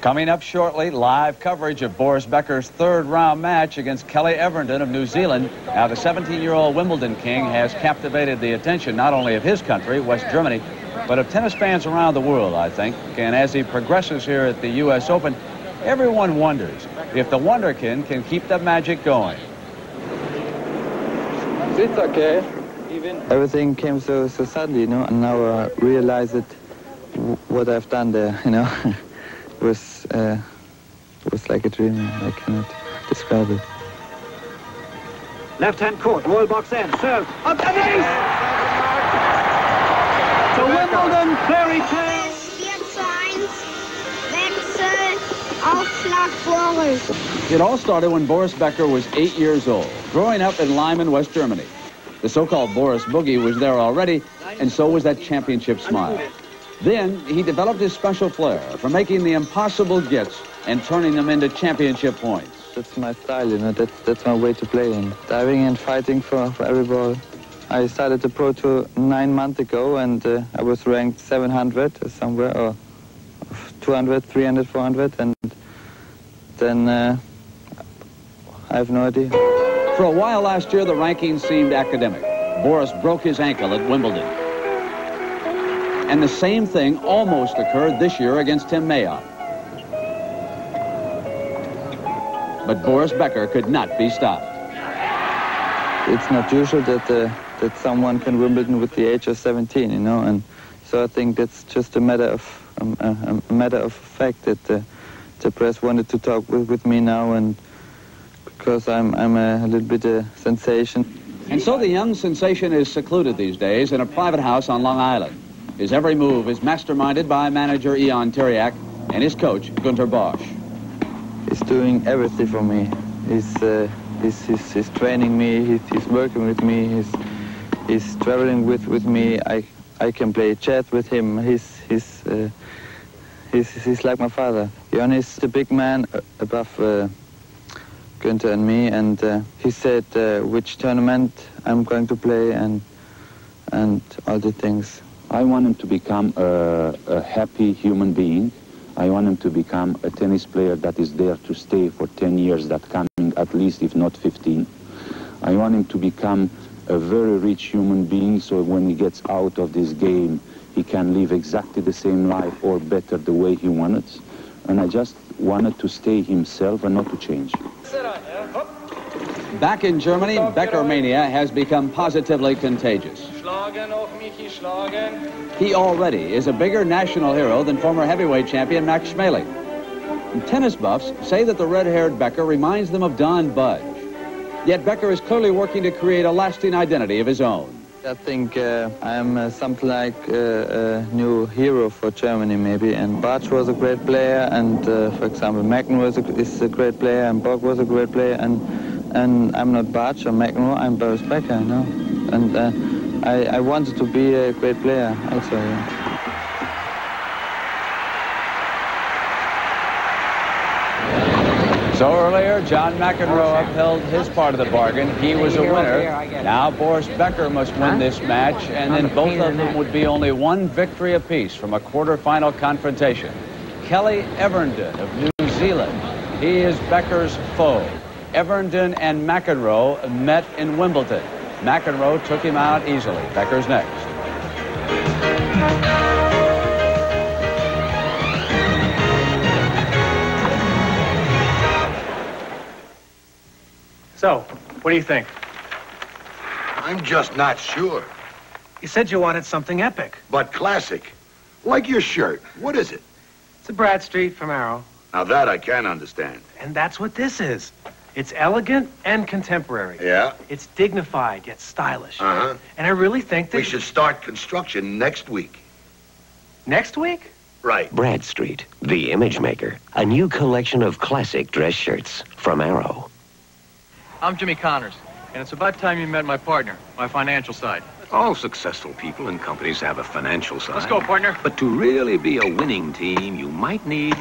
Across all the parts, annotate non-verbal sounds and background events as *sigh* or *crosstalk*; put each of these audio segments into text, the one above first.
Coming up shortly, live coverage of Boris Becker's third round match against Kelly Evernden of New Zealand. Now, the 17-year-old Wimbledon king has captivated the attention not only of his country, West Germany, but of tennis fans around the world, I think. And as he progresses here at the U.S. Open, everyone wonders if the Wonderkin can keep the magic going. It's okay. Everything came so, so suddenly, you know, and now I realize it, what I've done there, you know. *laughs* it was, uh, it was like a dream. I cannot describe it. Left-hand court, royal box end, serve, up and ace! To Wimbledon fairy tale! 4 to 1, Wechsel, It all started when Boris Becker was eight years old, growing up in Leimen, West Germany. The so-called Boris Boogie was there already, and so was that championship smile. Then he developed his special flair for making the impossible gets and turning them into championship points. That's my style, you know, that's, that's my way to play in. Diving and fighting for, for every ball. I started the Pro Tour nine months ago and uh, I was ranked 700 somewhere, or 200, 300, 400, and then uh, I have no idea. For a while last year, the rankings seemed academic. Boris broke his ankle at Wimbledon. And the same thing almost occurred this year against Tim Mayotte. But Boris Becker could not be stopped. It's not usual that uh, that someone can Wimbledon with the age of 17, you know, and so I think that's just a matter of um, a, a matter of fact that uh, the press wanted to talk with, with me now, and because I'm I'm a, a little bit a sensation. And so the young sensation is secluded these days in a private house on Long Island. His every move is masterminded by manager Ion Tiriac and his coach, Günther Bosch. He's doing everything for me. He's, uh, he's, he's, he's, training me, he's, he's, working with me, he's, he's traveling with, with me. I, I can play chess with him. He's, he's, uh, he's, he's like my father. Ion is the big man above uh, Günther and me, and uh, he said uh, which tournament I'm going to play and, and all the things. I want him to become a, a happy human being I want him to become a tennis player that is there to stay for 10 years, that coming at least, if not 15. I want him to become a very rich human being, so when he gets out of this game, he can live exactly the same life or better the way he wanted. And I just wanted to stay himself and not to change. Back in Germany, Becker mania has become positively contagious. He already is a bigger national hero than former heavyweight champion Max Schmeling. Tennis buffs say that the red-haired Becker reminds them of Don Budge. Yet Becker is clearly working to create a lasting identity of his own. I think uh, I'm uh, something like uh, a new hero for Germany, maybe. And Bartsch was a great player, and uh, for example, Magno is a, is a great player, and Borg was a great player, and and I'm not Bartsch or Magno, I'm Boris Becker, you know. And uh, I, I wanted to be a great player also. Yeah. So earlier, John McEnroe upheld his part of the bargain. He was a winner. Now Boris Becker must win this match, and then both of them would be only one victory apiece from a quarterfinal confrontation. Kelly Evernden of New Zealand. He is Becker's foe. Evernden and McEnroe met in Wimbledon. McEnroe took him out easily. Becker's next. So, what do you think? I'm just not sure. You said you wanted something epic. But classic. Like your shirt. What is it? It's a Bradstreet from Arrow. Now that I can understand. And that's what this is. It's elegant and contemporary. Yeah? It's dignified yet stylish. Uh-huh. And I really think that... We should start construction next week. Next week? Right. Bradstreet, the image maker. A new collection of classic dress shirts from Arrow. I'm Jimmy Connors, and it's about time you met my partner, my financial side. All successful people and companies have a financial side. Let's go, partner. But to really be a winning team, you might need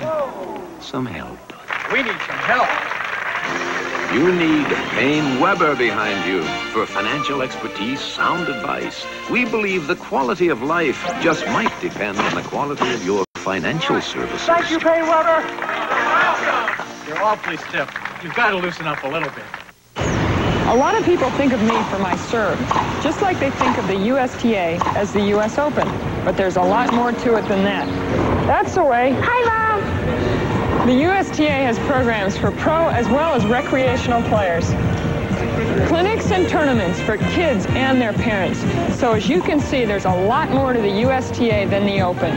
some help. We need some help. You need Paine Webber behind you for financial expertise, sound advice. We believe the quality of life just might depend on the quality of your financial services. Thank you, Paine Webber. You're awfully stiff. You've got to loosen up a little bit. A lot of people think of me for my serve, just like they think of the USTA as the US Open. But there's a lot more to it than that. That's the way. Hi, Mom! The USTA has programs for pro as well as recreational players. Clinics and tournaments for kids and their parents. So as you can see, there's a lot more to the USTA than the Open.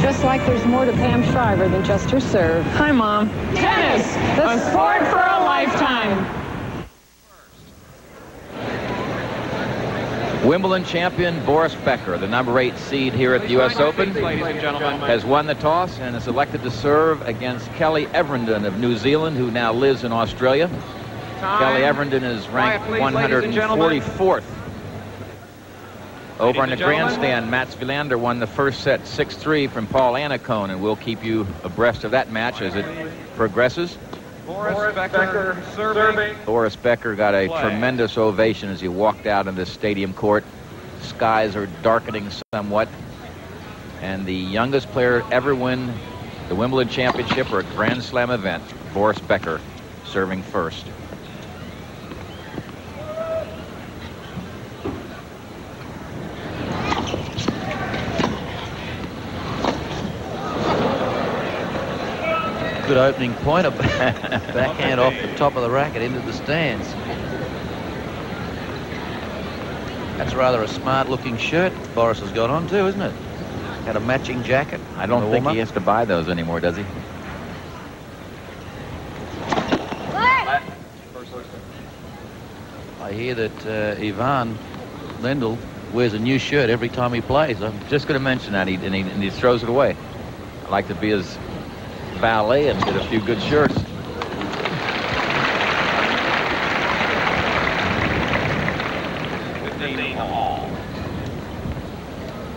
Just like there's more to Pam Shriver than just her serve. Hi, Mom. Tennis, the sport for a lifetime. Wimbledon champion Boris Becker, the number eight seed here at the U.S. Open, has won the toss and is elected to serve against Kelly Evernden of New Zealand, who now lives in Australia. Time. Kelly Evernden is ranked Quiet, please, ladies and gentlemen. 144th. Over on the grandstand, Mats Wilander won the first set 6-3 from Paul Annacone, and we'll keep you abreast of that match as it progresses. Boris Becker serving. Boris Becker got a Play. tremendous ovation as he walked out in this stadium court. Skies are darkening somewhat. And the youngest player ever win the Wimbledon Championship or a Grand Slam event, Boris Becker, serving first. Good opening point. A *laughs* backhand off the top of the racket into the stands. That's rather a smart looking shirt Boris has got on too, isn't it? Got a matching jacket. I don't think he has to buy those anymore, does he? I hear that uh, Ivan Lendl wears a new shirt every time he plays. I'm just going to mention that, he, and, he, and he throws it away. I like to be his valet and get a few good shirts.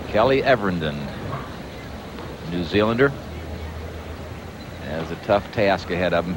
Kelly Evernden, New Zealander, has a tough task ahead of him.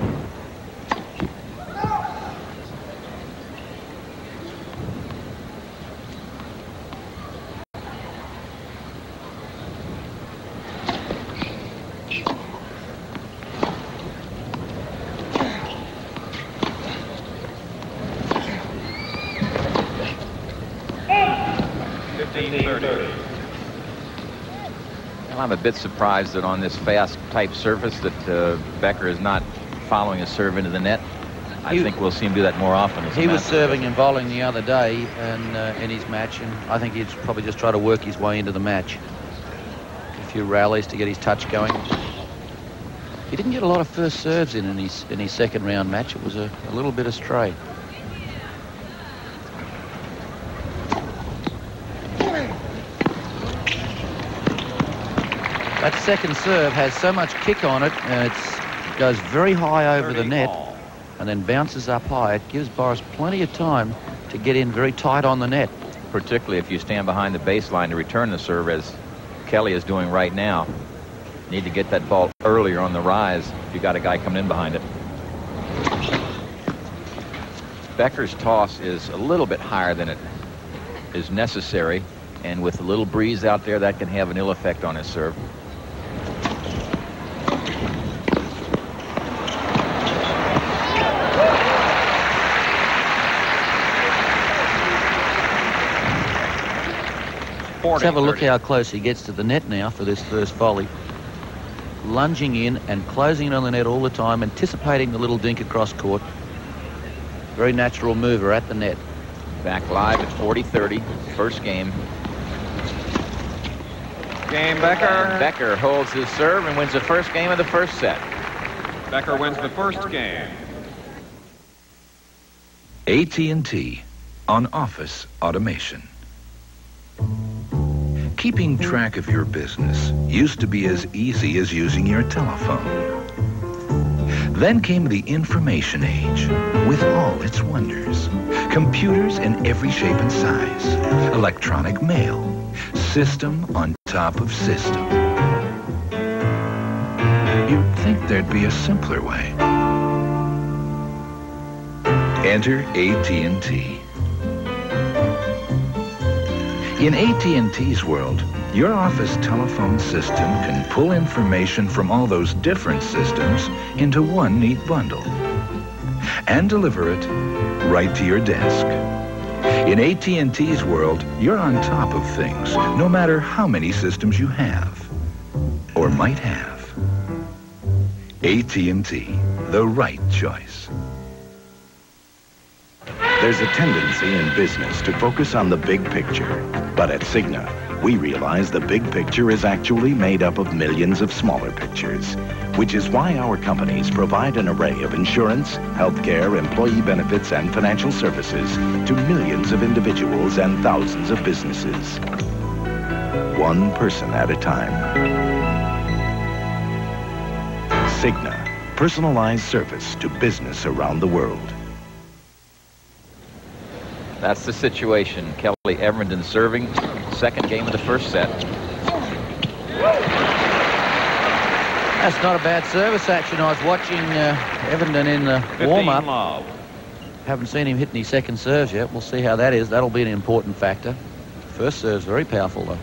Well, I'm a bit surprised that on this fast type surface that uh, Becker is not following his serve into the net. I He- think we'll see him do that more often. as He was serving and bowling the other day and uh, in his match, and I think he'd probably just try to work his way into the match. A few rallies to get his touch going. He didn't get a lot of first serves in in his in his second round match. It was a, a little bit astray. That second serve has so much kick on it, and it goes very high over the net and then bounces up high. It gives Boris plenty of time to get in very tight on the net. particularly if you stand behind the baseline to return the serve as Kelly is doing right now. Need to get that ball earlier on the rise if you got a guy coming in behind it. Becker's toss is a little bit higher than it is necessary, and with a little breeze out there, that can have an ill effect on his serve. Let's have a look how close he gets to the net now for this first volley. Lunging in and closing in on the net all the time, anticipating the little dink across court. Very natural mover at the net. Back live at 40-30, first game. Game Becker. And Becker holds his serve and wins the first game of the first set. Becker wins the first game. AT&T on office automation. Keeping track of your business used to be as easy as using your telephone. Then came the information age with all its wonders. Computers in every shape and size. Electronic mail. System on top of system. You'd think there'd be a simpler way. Enter AT&T. In AT&T's world, Your office telephone system can pull information from all those different systems into one neat bundle and deliver it right to your desk. In AT&T's world, you're on top of things, no matter how many systems you have or might have. AT&T, the right choice. There's a tendency in business to focus on the big picture. But at Cigna, we realize the big picture is actually made up of millions of smaller pictures, which is why our companies provide an array of insurance, healthcare, employee benefits, and financial services to millions of individuals and thousands of businesses. One person at a time. Cigna, personalized service to business around the world. That's the situation. Kelly Evernden serving. Second game of the first set. That's not a bad service action. I was watching uh, Evernden in the warm-up. Haven't seen him hit any second serves yet. We'll see how that is. That'll be an important factor. First serve's very powerful, though.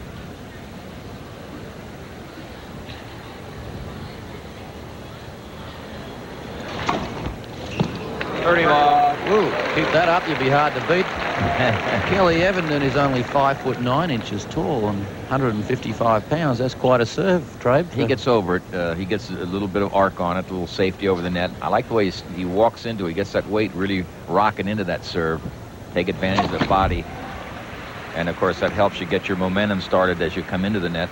Thirty ball. Ooh, keep that up, you'll be hard to beat. *laughs* Kelly Evernden is only five foot nine inches tall and 155 pounds. That's quite a serve, Trabe. He gets over it. Uh, he gets a little bit of arc on it, a little safety over the net. I like the way he walks into it. He gets that weight really rocking into that serve. Take advantage of the body. And, of course, that helps you get your momentum started as you come into the net.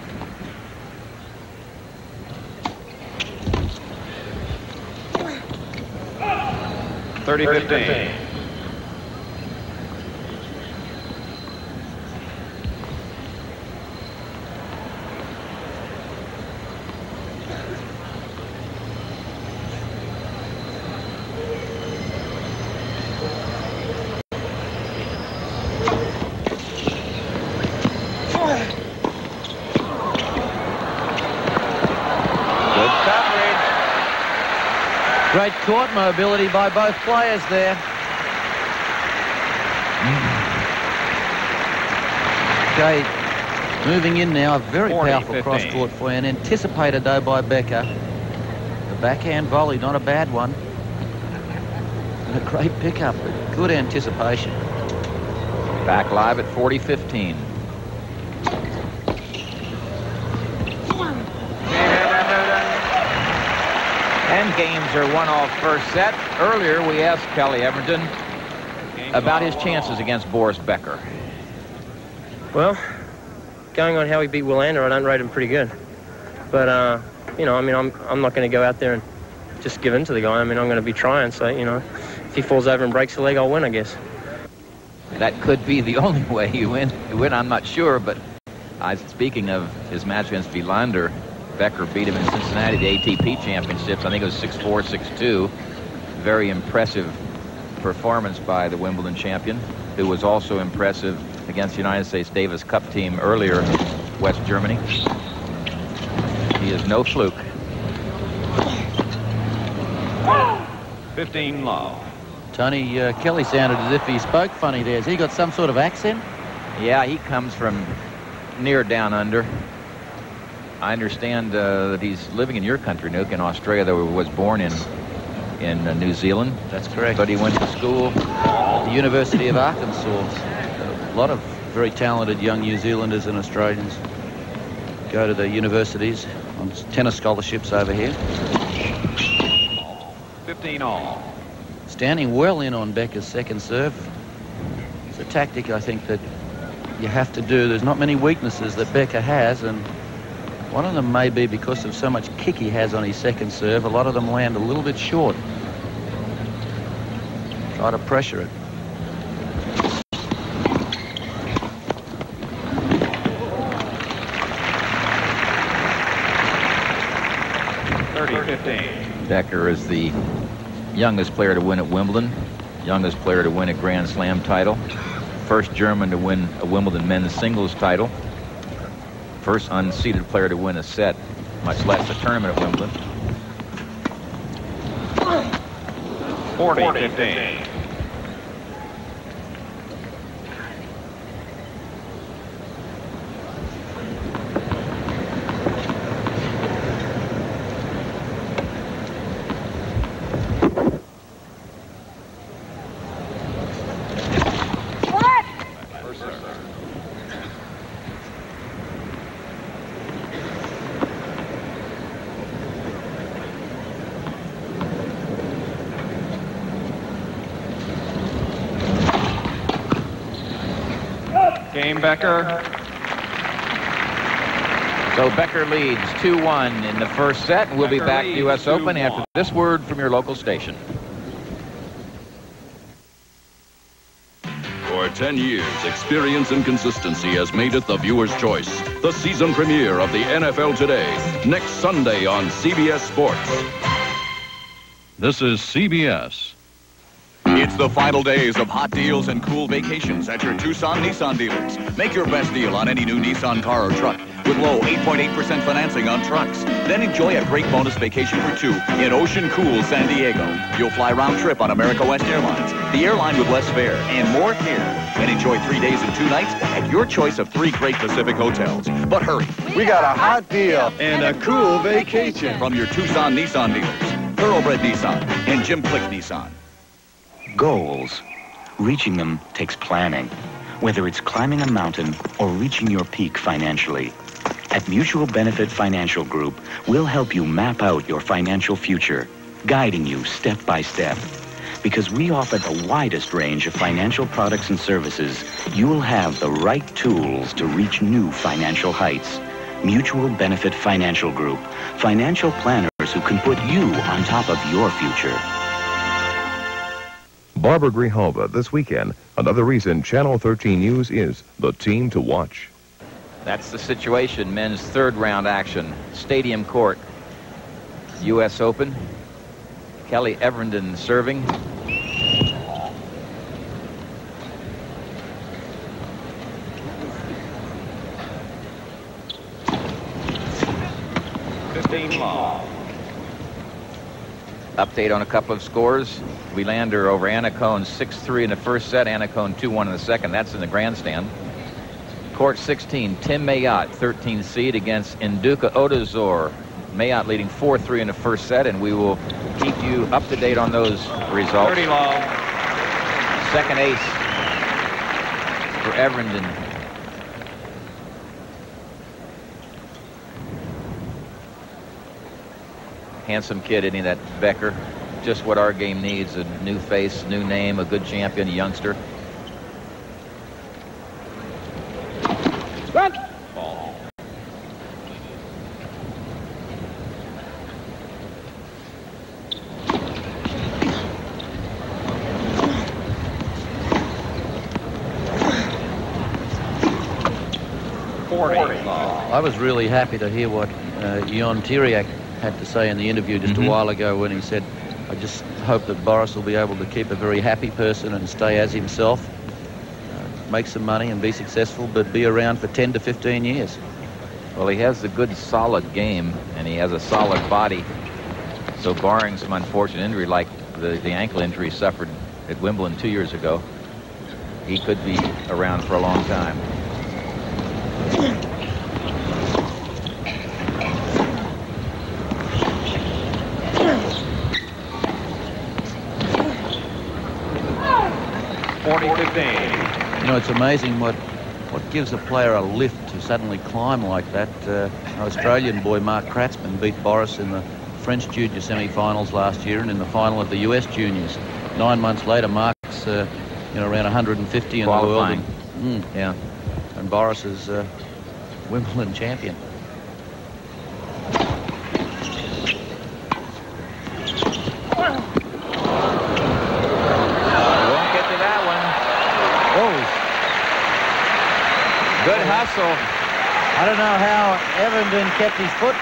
30-15. Mobility by both players there. Okay, moving in now, a very 40, powerful 15. cross-court forehand, anticipated though by Becker. The backhand volley, not a bad one. And a great pickup, but good anticipation. Back live at 40-15. And games are one off first set. Earlier, we asked Kelly Evernden about his chances against Boris Becker. Well, going on how he beat Wilander, I don't rate him pretty good. But, uh, you know, I mean, I'm, I'm not going to go out there and just give in to the guy. I mean, I'm going to be trying. So, you know, if he falls over and breaks a leg, I'll win, I guess. That could be the *laughs* only way you win. You win, I'm not sure, but I, speaking of his match against Vilander, Becker beat him in Cincinnati, the ATP Championships. I think it was 6-4, 6-2. Very impressive performance by the Wimbledon champion, who was also impressive against the United States Davis Cup team earlier, West Germany. He is no fluke. 15 love. Tony uh, Kelly sounded as if he spoke funny there. Has he got some sort of accent? Yeah, he comes from near down under. I understand uh, that he's living in your country, Newk, in Australia, though he was born in in uh, New Zealand. That's correct. But he went to school at The University of Arkansas. A lot of very talented young New Zealanders and Australians go to the universities on tennis scholarships over here. 15 all. Standing well in on Becker's second serve. It's a tactic, I think, that you have to do. There's not many weaknesses that Becker has, and one of them may be because of so much kick he has on his second serve. A lot of them land a little bit short. Try to pressure it. Becker is the youngest player to win at Wimbledon, youngest player to win a Grand Slam title, first German to win a Wimbledon men's singles title, first unseeded player to win a set, much less a tournament at Wimbledon. 40 15. Game Becker. So Becker leads 2-1 in the first set. We'll be back to U.S. Open after this word from your local station. For 10 years, experience and consistency has made it the viewer's choice. The season premiere of the NFL Today, next Sunday on CBS Sports. This is CBS. It's the final days of hot deals and cool vacations at your Tucson Nissan dealers. Make your best deal on any new Nissan car or truck with low 8.8% financing on trucks. Then enjoy a great bonus vacation for two in Ocean Cool, San Diego. You'll fly round trip on America West Airlines, the airline with less fare and more care. And enjoy three days and two nights at your choice of three great Pacific hotels. But hurry. We got a hot deal and a cool vacation. From your Tucson Nissan dealers, Thoroughbred Nissan and Jim Click Nissan. Goals. Reaching them takes planning, whether it's climbing a mountain or reaching your peak financially. At Mutual Benefit Financial Group, we'll help you map out your financial future, guiding you step by step. Because we offer the widest range of financial products and services, you'll have the right tools to reach new financial heights. Mutual Benefit Financial Group, financial planners who can put you on top of your future. Barbara Grijalva this weekend. Another reason Channel 13 News is the team to watch. That's the situation. Men's third round action. Stadium Court. U.S. Open. Kelly Evernden serving. Fifteen long. Update on a couple of scores. Wilander over Annacone 6-3 in the first set. Annacone 2-1 in the second. That's in the grandstand. Court 16, Tim Mayotte, 13 seed against Nduka Odizor. Mayotte leading 4-3 in the first set, and we will keep you up to date on those results. 30 long. Second ace for Evernden. Handsome kid, isn't he, that Becker? Just what our game needs, a new face, new name, a good champion, a youngster. Ball. Forty long. I was really happy to hear what uh, Ion Tiriac had to say in the interview just Mhm. a while ago when he said, I just hope that Boris will be able to keep a very happy person and stay as himself, uh, make some money and be successful, but be around for 10 to 15 years. Well, he has a good, solid game, and he has a solid body. So barring some unfortunate injury like the, the ankle injury suffered at Wimbledon two years ago, he could be around for a long time. Forty fifteen. You know, it's amazing what, what gives a player a lift to suddenly climb like that. Uh, an Australian boy, Mark Kratzmann, beat Boris in the French junior semi-finals last year and in the final of the US juniors. Nine months later, Mark's uh, you know, around 150 in Qualifying. the world. And, mm, Yeah. and Boris is uh, Wimbledon champion. Won't get to that one. Oh, Hustle. I don't know how Evernden kept his foot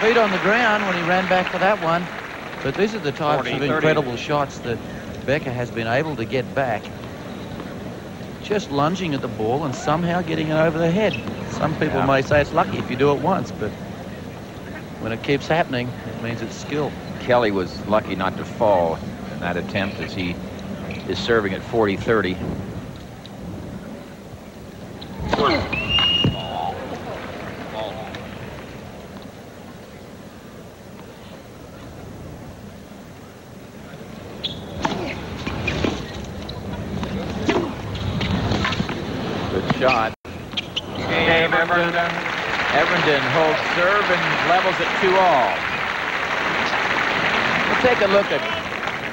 feet on the ground when he ran back for that one. But these are the types 40, of 30. incredible shots that Becker has been able to get back. Just lunging at the ball and somehow getting it over the head. Some people Yeah. may say it's lucky if you do it once, but when it keeps happening, it means it's skill. Kelly was lucky not to fall in that attempt as he is serving at 40-30. Good shot. Evernden holds serve and levels at two all. Let's take a look at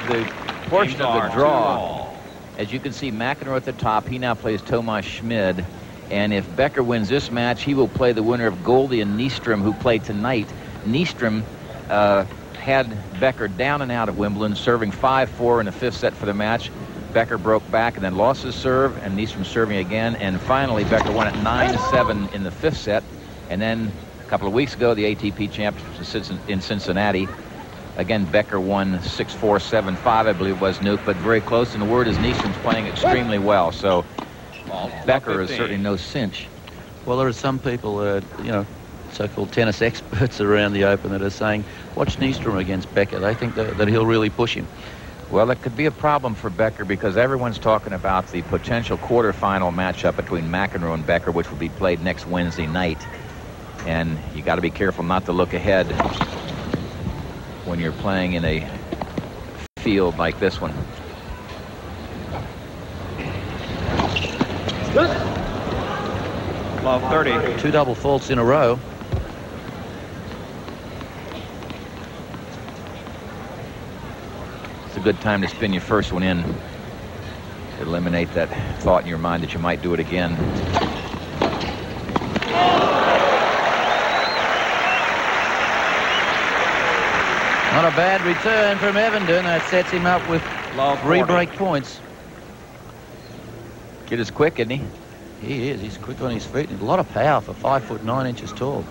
the portion of the draw. As you can see, McEnroe at the top. He now plays Tomas Smid. And if Becker wins this match, he will play the winner of Goldie and Nystrom, who play tonight. Nystrom uh, had Becker down and out of Wimbledon, serving 5-4 in the fifth set for the match. Becker broke back and then lost his serve, and Nystrom serving again. And finally, Becker won at 9-7 in the fifth set. And then a couple of weeks ago, the ATP Championship in Cincinnati. Again, Becker won 6-4, 7-5, I believe was Newk, but very close. And the word is Nystrom's playing extremely well. So Becker is certainly no cinch. Well, there are some people, uh, you know, so-called tennis *laughs* experts around the Open that are saying, watch Nystrom against Becker. They think that, that he'll really push him. Well, it could be a problem for Becker because everyone's talking about the potential quarterfinal matchup between McEnroe and Becker, which will be played next Wednesday night. And you got to be careful not to look ahead when you're playing in a field like this one. Love 30. Two double faults in a row. It's a good time to spin your first one in. Eliminate that thought in your mind that you might do it again. Not a bad return from Evernden. That sets him up with three break points. Kid is quick, isn't he? He is. He's quick on his feet. And a lot of power for five foot nine inches tall.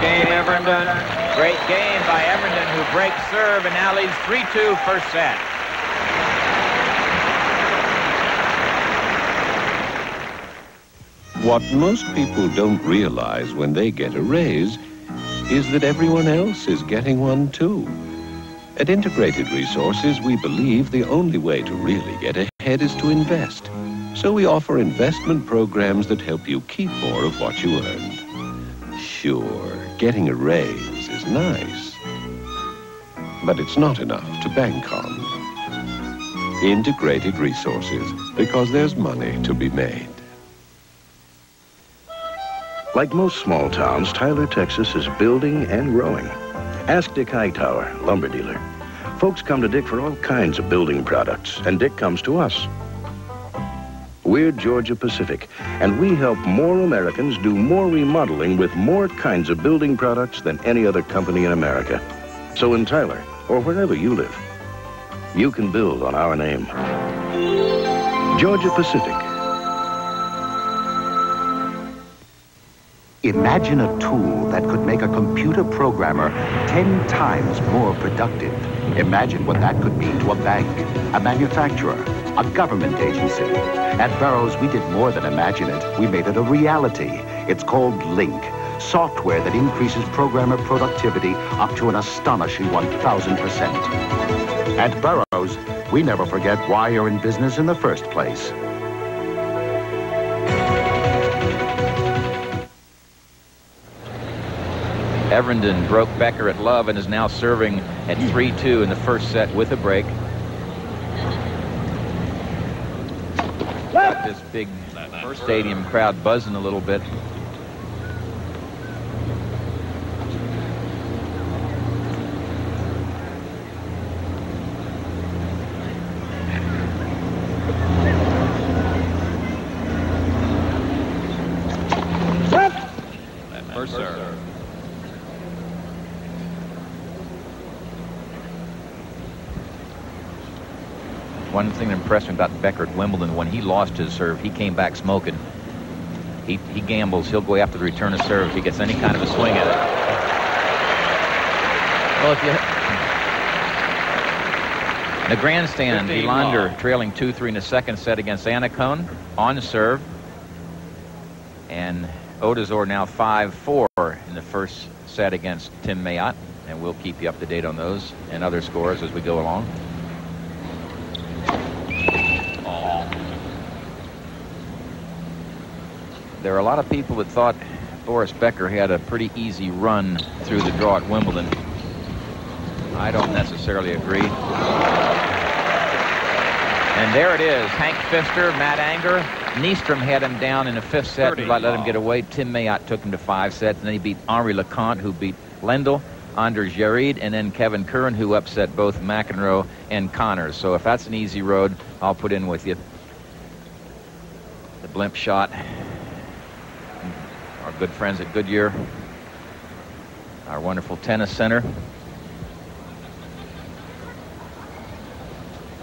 Game Evernden. Great game by Evernden, who breaks serve and now leads 3-2 first set. What most people don't realize when they get a raise is that everyone else is getting one too. At Integrated Resources, we believe the only way to really get ahead is to invest. So we offer investment programs that help you keep more of what you earned. Sure, getting a raise is nice, but it's not enough to bank on. Integrated Resources, because there's money to be made. Like most small towns, Tyler, Texas is building and growing. Ask Dick Hightower, lumber dealer. Folks come to Dick for all kinds of building products, and Dick comes to us. We're Georgia Pacific, and we help more Americans do more remodeling with more kinds of building products than any other company in America. So in Tyler, or wherever you live, you can build on our name. Georgia Pacific. Imagine a tool that could make a computer programmer 10 times more productive. Imagine what that could mean to a bank, a manufacturer, a government agency. At Burroughs, we did more than imagine it. We made it a reality. It's called LINC, software that increases programmer productivity up to an astonishing 1,000%. At Burroughs, we never forget why you're in business in the first place. Evernden broke Becker at love and is now serving at 3-2 in the first set with a break. This big first stadium crowd buzzing a little bit. First serve. One thing that impressed me about Becker at Wimbledon, when he lost his serve, he came back smoking. He, he gambles. He'll go after the return of serve if he gets any kind of a swing at it. Well, if you... The grandstand, 15 Elander trailing 2-3 in the second set against Annacone on serve. And Odizor now 5-4 in the first set against Tim Mayotte. And we'll keep you up to date on those and other scores as we go along. There are a lot of people that thought Boris Becker had a pretty easy run through the draw at Wimbledon. I don't necessarily agree. And there it is. Hank Pfister, Matt Anger. Nystrom had him down in the fifth set. Let, let him get away. Tim Mayotte took him to five sets. And then he beat Henri Leconte, who beat Lendl. Anders Jarryd, and then Kevin Curran, who upset both McEnroe and Connors. So if that's an easy road, I'll put in with you. The blimp shot. Good friends at Goodyear. Our wonderful tennis center.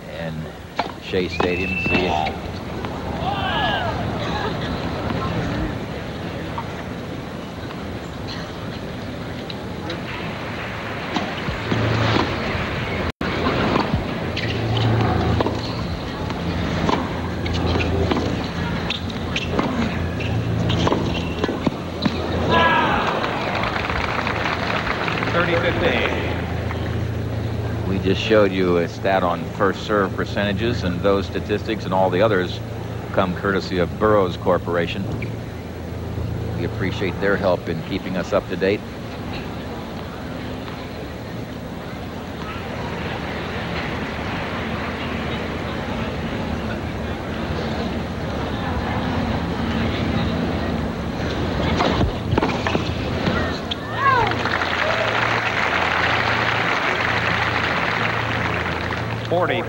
And Shea Stadium. See you. We just showed you a stat on first serve percentages, and those statistics and all the others come courtesy of Burroughs Corporation. We appreciate their help in keeping us up to date.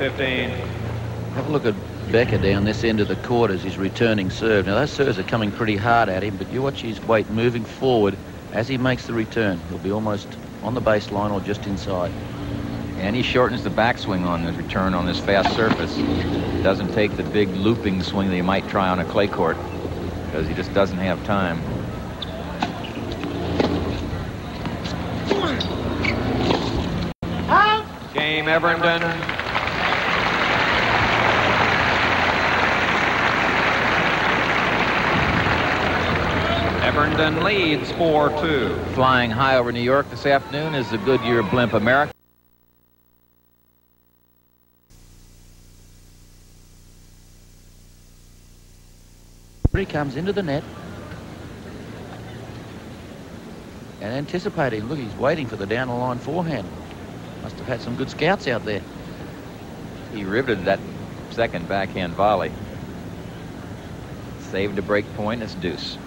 Forty fifteen. Have a look at Becker down this end of the court as he's returning serve. Now, those serves are coming pretty hard at him, but you watch his weight moving forward as he makes the return. He'll be almost on the baseline or just inside. And he shortens the backswing on the return on this fast surface. Doesn't take the big looping swing that he might try on a clay court because he just doesn't have time. Game Everington. Everington leads 4-2. Flying high over New York this afternoon is the Goodyear Blimp America. He comes into the net and anticipating. Look, he's waiting for the down the line forehand. Must have had some good scouts out there. He riveted that second backhand volley. Saved a break point. It's deuce.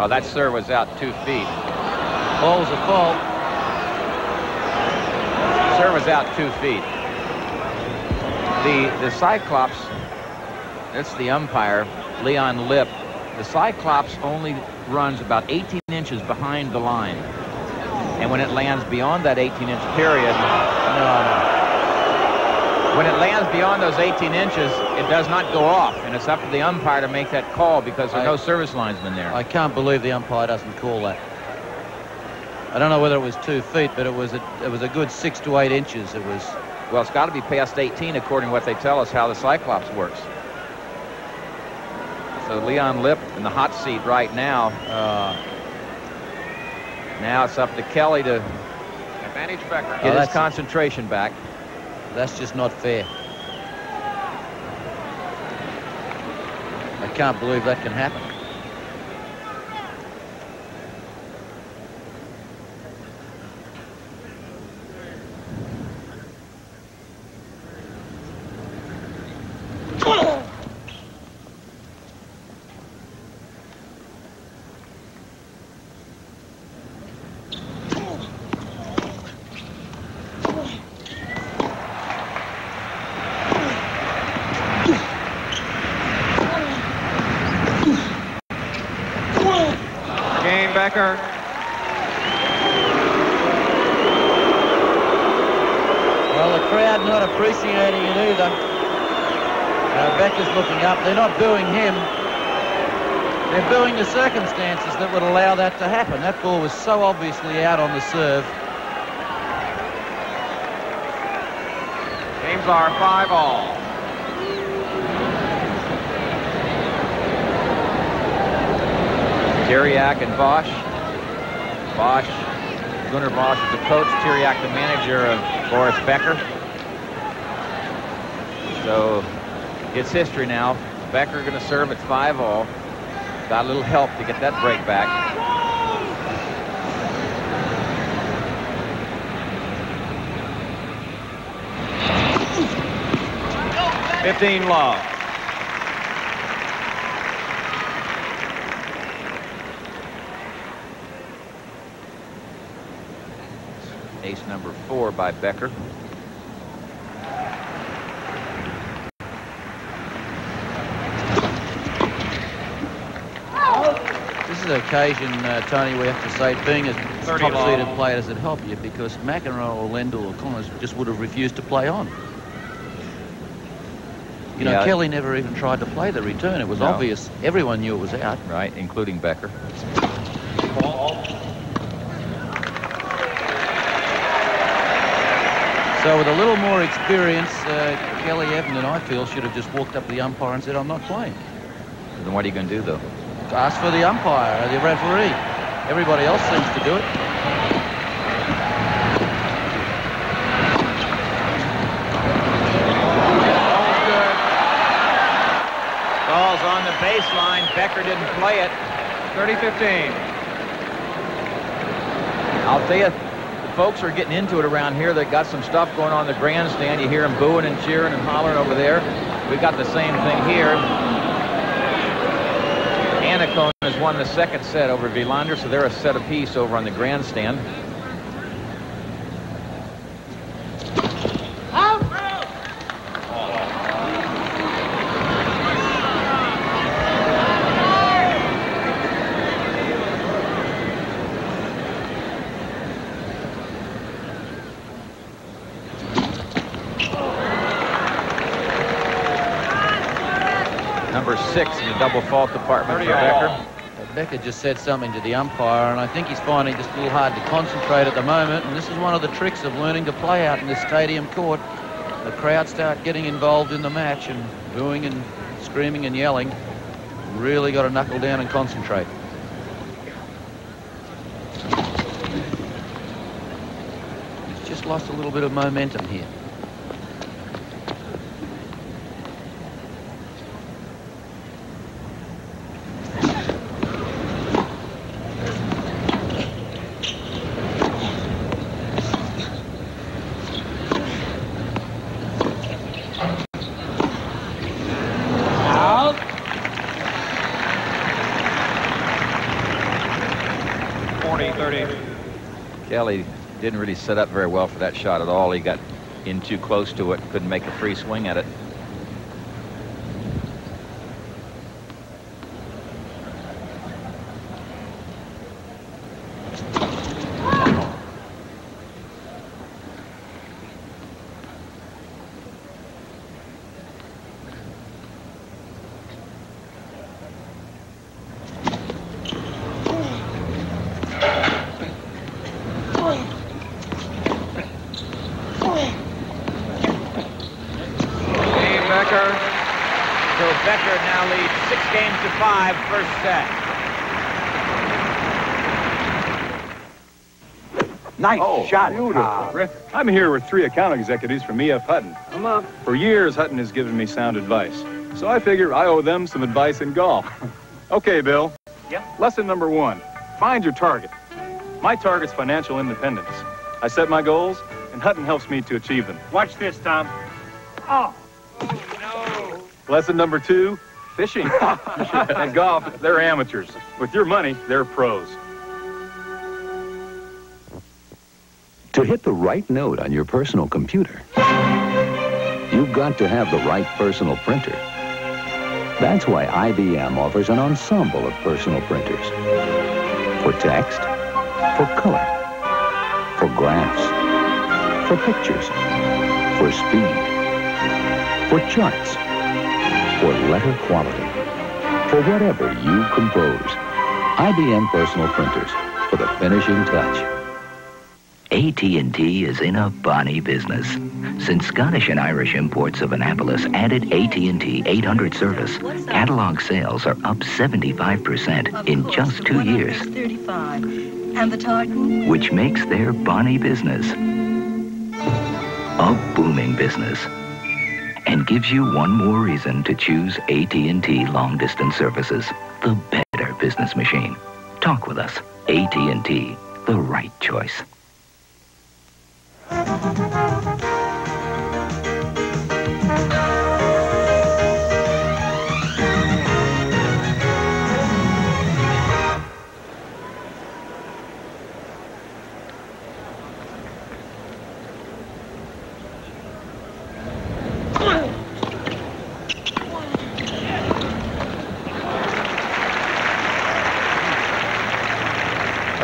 Oh, that serve was out two feet. Ball's a fault. Serve was out two feet. The the Cyclops, that's the umpire, Leon Lip. The Cyclops only runs about 18 inches behind the line. And when it lands beyond that 18-inch period, no, no. When it lands beyond those 18 inches, it does not go off, and it's up to the umpire to make that call because there are I- no service linesmen there. I can't believe the umpire doesn't call that. I don't know whether it was two feet, but it was a, it was a good six to eight inches. It was. Well, it's got to be past 18 according to what they tell us how the Cyclops works. So Leon Lip in the hot seat right now. Uh, now it's up to Kelly to Advantage Becker. get Oh, his concentration back. That's just not fair. I can't believe that can happen. Game Becker. Well, the crowd not appreciating it either. Uh, Becker's looking up. They're not booing him. They're booing the circumstances that would allow that to happen. That ball was so obviously out on the serve. Games are five all. Tiriac and Bosch. Bosch, Gunnar Bosch is the coach, Tiriac the manager of Boris Becker. So it's history now. Becker going to serve at five all. Got a little help to get that break back. Fifteen love. Ace number four by Becker. This is an occasion, uh, Tony, we have to say, being a top-seeded player doesn't help you because McEnroe or Lendl or Connors just would have refused to play on. You know, Yeah. Kelly never even tried to play the return. It was No. obvious. Everyone knew it was out. Right, including Becker. So with a little more experience, uh, Kelly Evernden, I feel, should have just walked up to the umpire and said, I'm not playing. Then what are you going to do, though? Ask for the umpire, or the referee. Everybody else seems to do it. Ball's on the baseline. Becker didn't play it. 30-15. I'll tell you, the folks are getting into it around here. They've got some stuff going on in the grandstand. You hear them booing and cheering and hollering over there. We've got the same thing here. Annacone has won the second set over Wilander, so they're a set apiece over on the grandstand. Number six in the double fault department for Becker. Becker just said something to the umpire, and I think he's finding just a little hard to concentrate at the moment. And this is one of the tricks of learning to play out in this stadium court. The crowd start getting involved in the match and booing and screaming and yelling. Really got to knuckle down and concentrate. He's just lost a little bit of momentum here. Out. Forty, thirty. Kelly didn't really set up very well for that shot at all. He got in too close to it, couldn't make a free swing at it. Dave Becker. So Becker now leads six games to five, first set. Nice shot. Beautiful. Ah, I'm here with three account executives from E.F. Hutton. Come up. For years, Hutton has given me sound advice. So I figure I owe them some advice in golf. *laughs* okay, Bill. Yep. Lesson number one, find your target. My target's financial independence. I set my goals, and Hutton helps me to achieve them. Watch this, Tom. Oh. No. Lesson number two, fishing. *laughs* *laughs* and golf, they're amateurs. With your money, they're pros. To hit the right note on your personal computer, you've got to have the right personal printer. That's why IBM offers an ensemble of personal printers. For text, for color, for graphs, for pictures, for speed, for charts, for letter quality, for whatever you compose. IBM personal printers for the finishing touch. AT&T is in a bonny business. Since Scottish and Irish Imports of Annapolis added AT&T 800 service, catalog sales are up 75% in just two years, 35. And the tartan? which makes their bonny business a booming business and gives you one more reason to choose AT&T long-distance services. The better business machine. Talk with us. AT&T, the right choice. A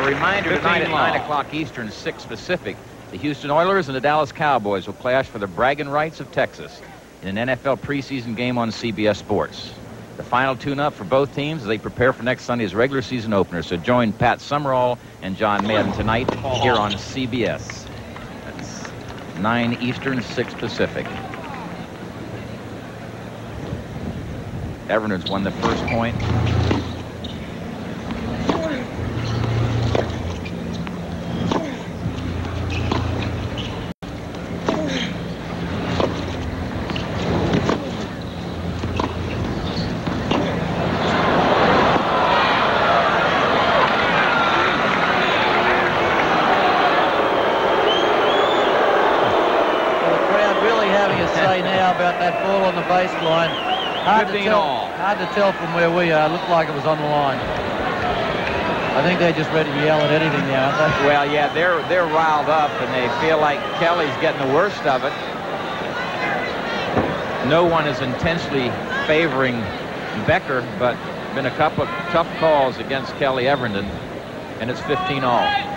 reminder tonight at 9 o'clock Eastern, 6 Pacific, the Houston Oilers and the Dallas Cowboys will clash for the bragging rights of Texas in an NFL preseason game on CBS Sports. The final tune-up for both teams as they prepare for next Sunday's regular season opener. So join Pat Summerall and John Madden tonight here on CBS. That's 9 Eastern, 6 Pacific. Evernden's won the first point. Well, the crowd really having a say now about that ball on the baseline. Hard to 15 tell. all. Hard to tell from where we are. It looked like it was on the line. I think they're just ready to yell at anything now, aren't they? Well, yeah, they're they're riled up and they feel like Kelly's getting the worst of it. No one is intensely favoring Becker, but been a couple of tough calls against Kelly Evernden, and it's 15 all.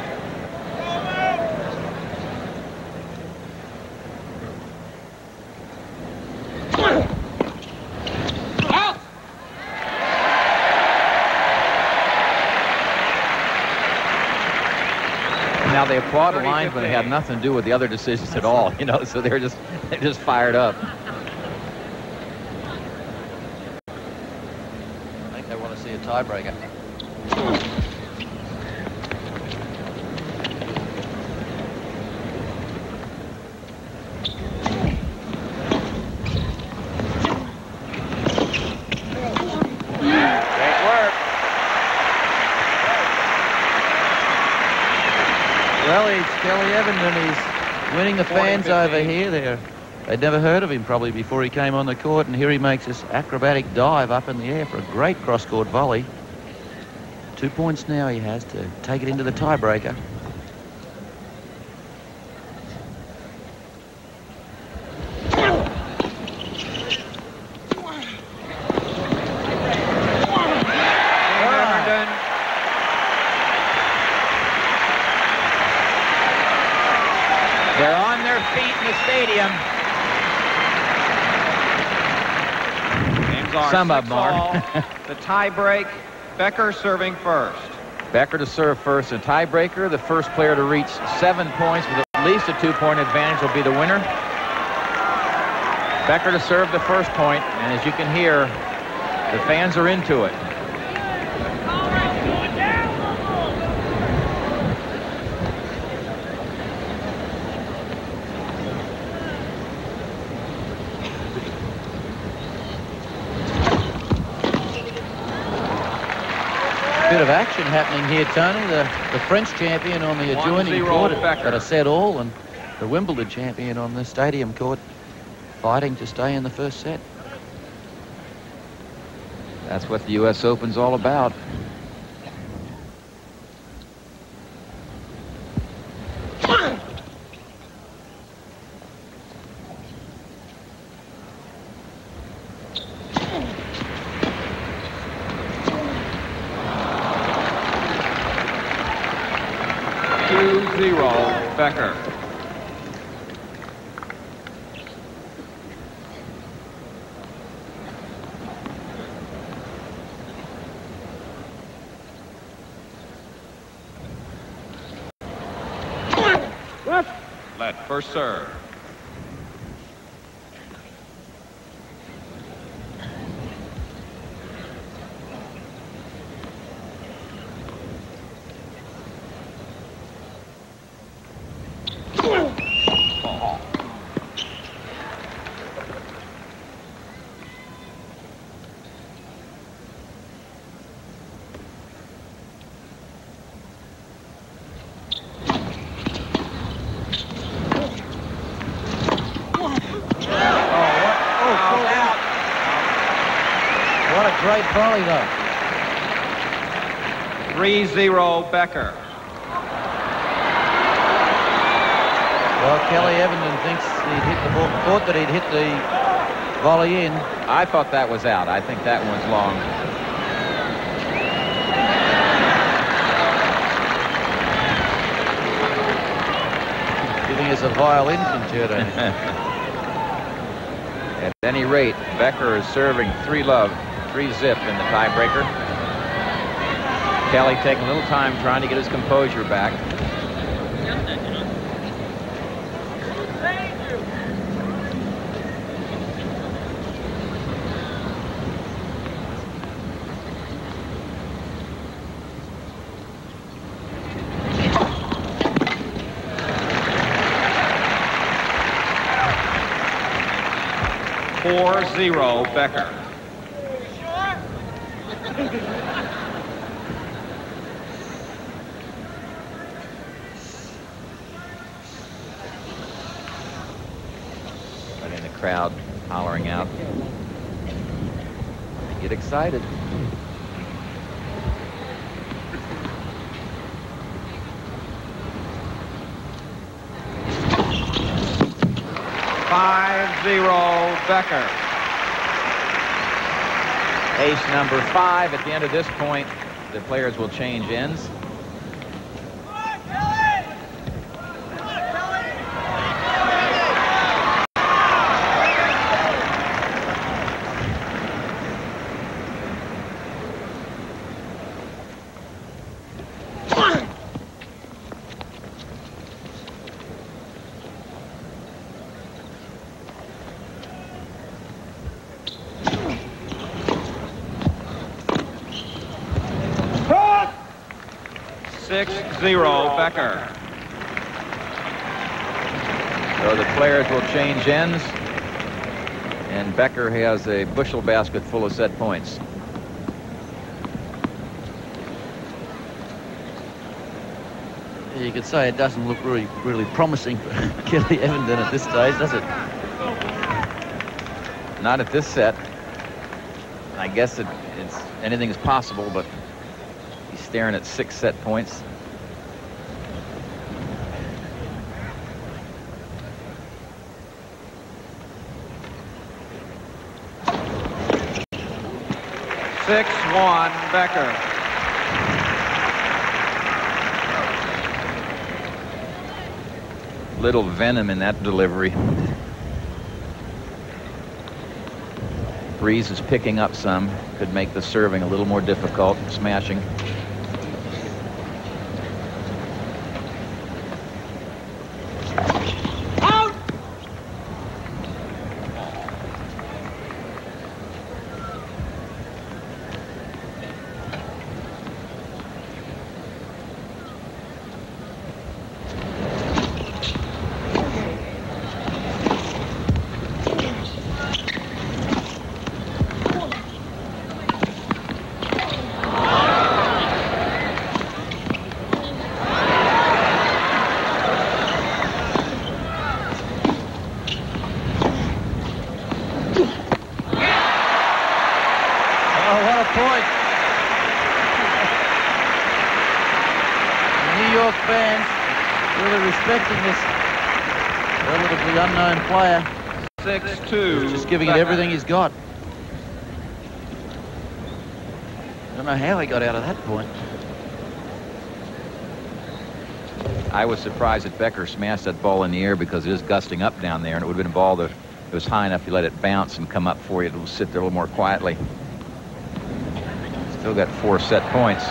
Applaud the lines when it had nothing to do with the other decisions at all, you know. *laughs* So they're just they're just fired up. I think they want to see a tiebreaker. Hmm. Great work. Well, he's Kelly Evernden. He's winning the fans over here. There, they'd never heard of him probably before he came on the court, and here he makes this acrobatic dive up in the air for a great cross-court volley. Two points now he has to take it into the tiebreaker. Evernden. They're on their feet in the stadium. Games are Some of six them are. all. the tie break. Becker serving first. Becker to serve first. A tiebreaker, the first player to reach seven points with at least a two-point advantage will be the winner. Becker to serve the first point, and as you can hear, the fans are into it. Bit of action happening here, Tony. The, the French champion on the adjoining court Becker. got a set all, and the Wimbledon champion on the stadium court fighting to stay in the first set. That's what the U.S. Open's all about. Two zero. Becker. Let first serve. 3-0 Becker. Well, Kelly Evernden thinks he'd hit the ball, thought that he'd hit the volley in. I thought that was out. I think that one's long. Giving us a violin concerto. *laughs* At any rate, Becker is serving three love, three zip in the tiebreaker. Kelly taking a little time trying to get his composure back. Four zero Becker. Right in the crowd hollering out. Get excited. Five zero Becker. Ace number five. At the end of this point, the players will change ends. Six zero Becker. So the players will change ends. And Becker has a bushel basket full of set points. You could say it doesn't look really, really promising for *laughs* Kelly Evernden at this stage, does it? Not at this set. I guess it, it's anything is possible, but he's staring at six set points. Six one Becker. Little venom in that delivery. Breeze is picking up some. Could make the serving a little more difficult. Smashing. Oh, what a point. The New York fans really respecting this relatively unknown player. Six two. Just giving it everything he's got. I don't know how he got out of that point. I was surprised that Becker smashed that ball in the air because it is gusting up down there, and it would have been a ball that it was high enough you let it bounce and come up for you. It'll sit there a little more quietly. Still got four set points.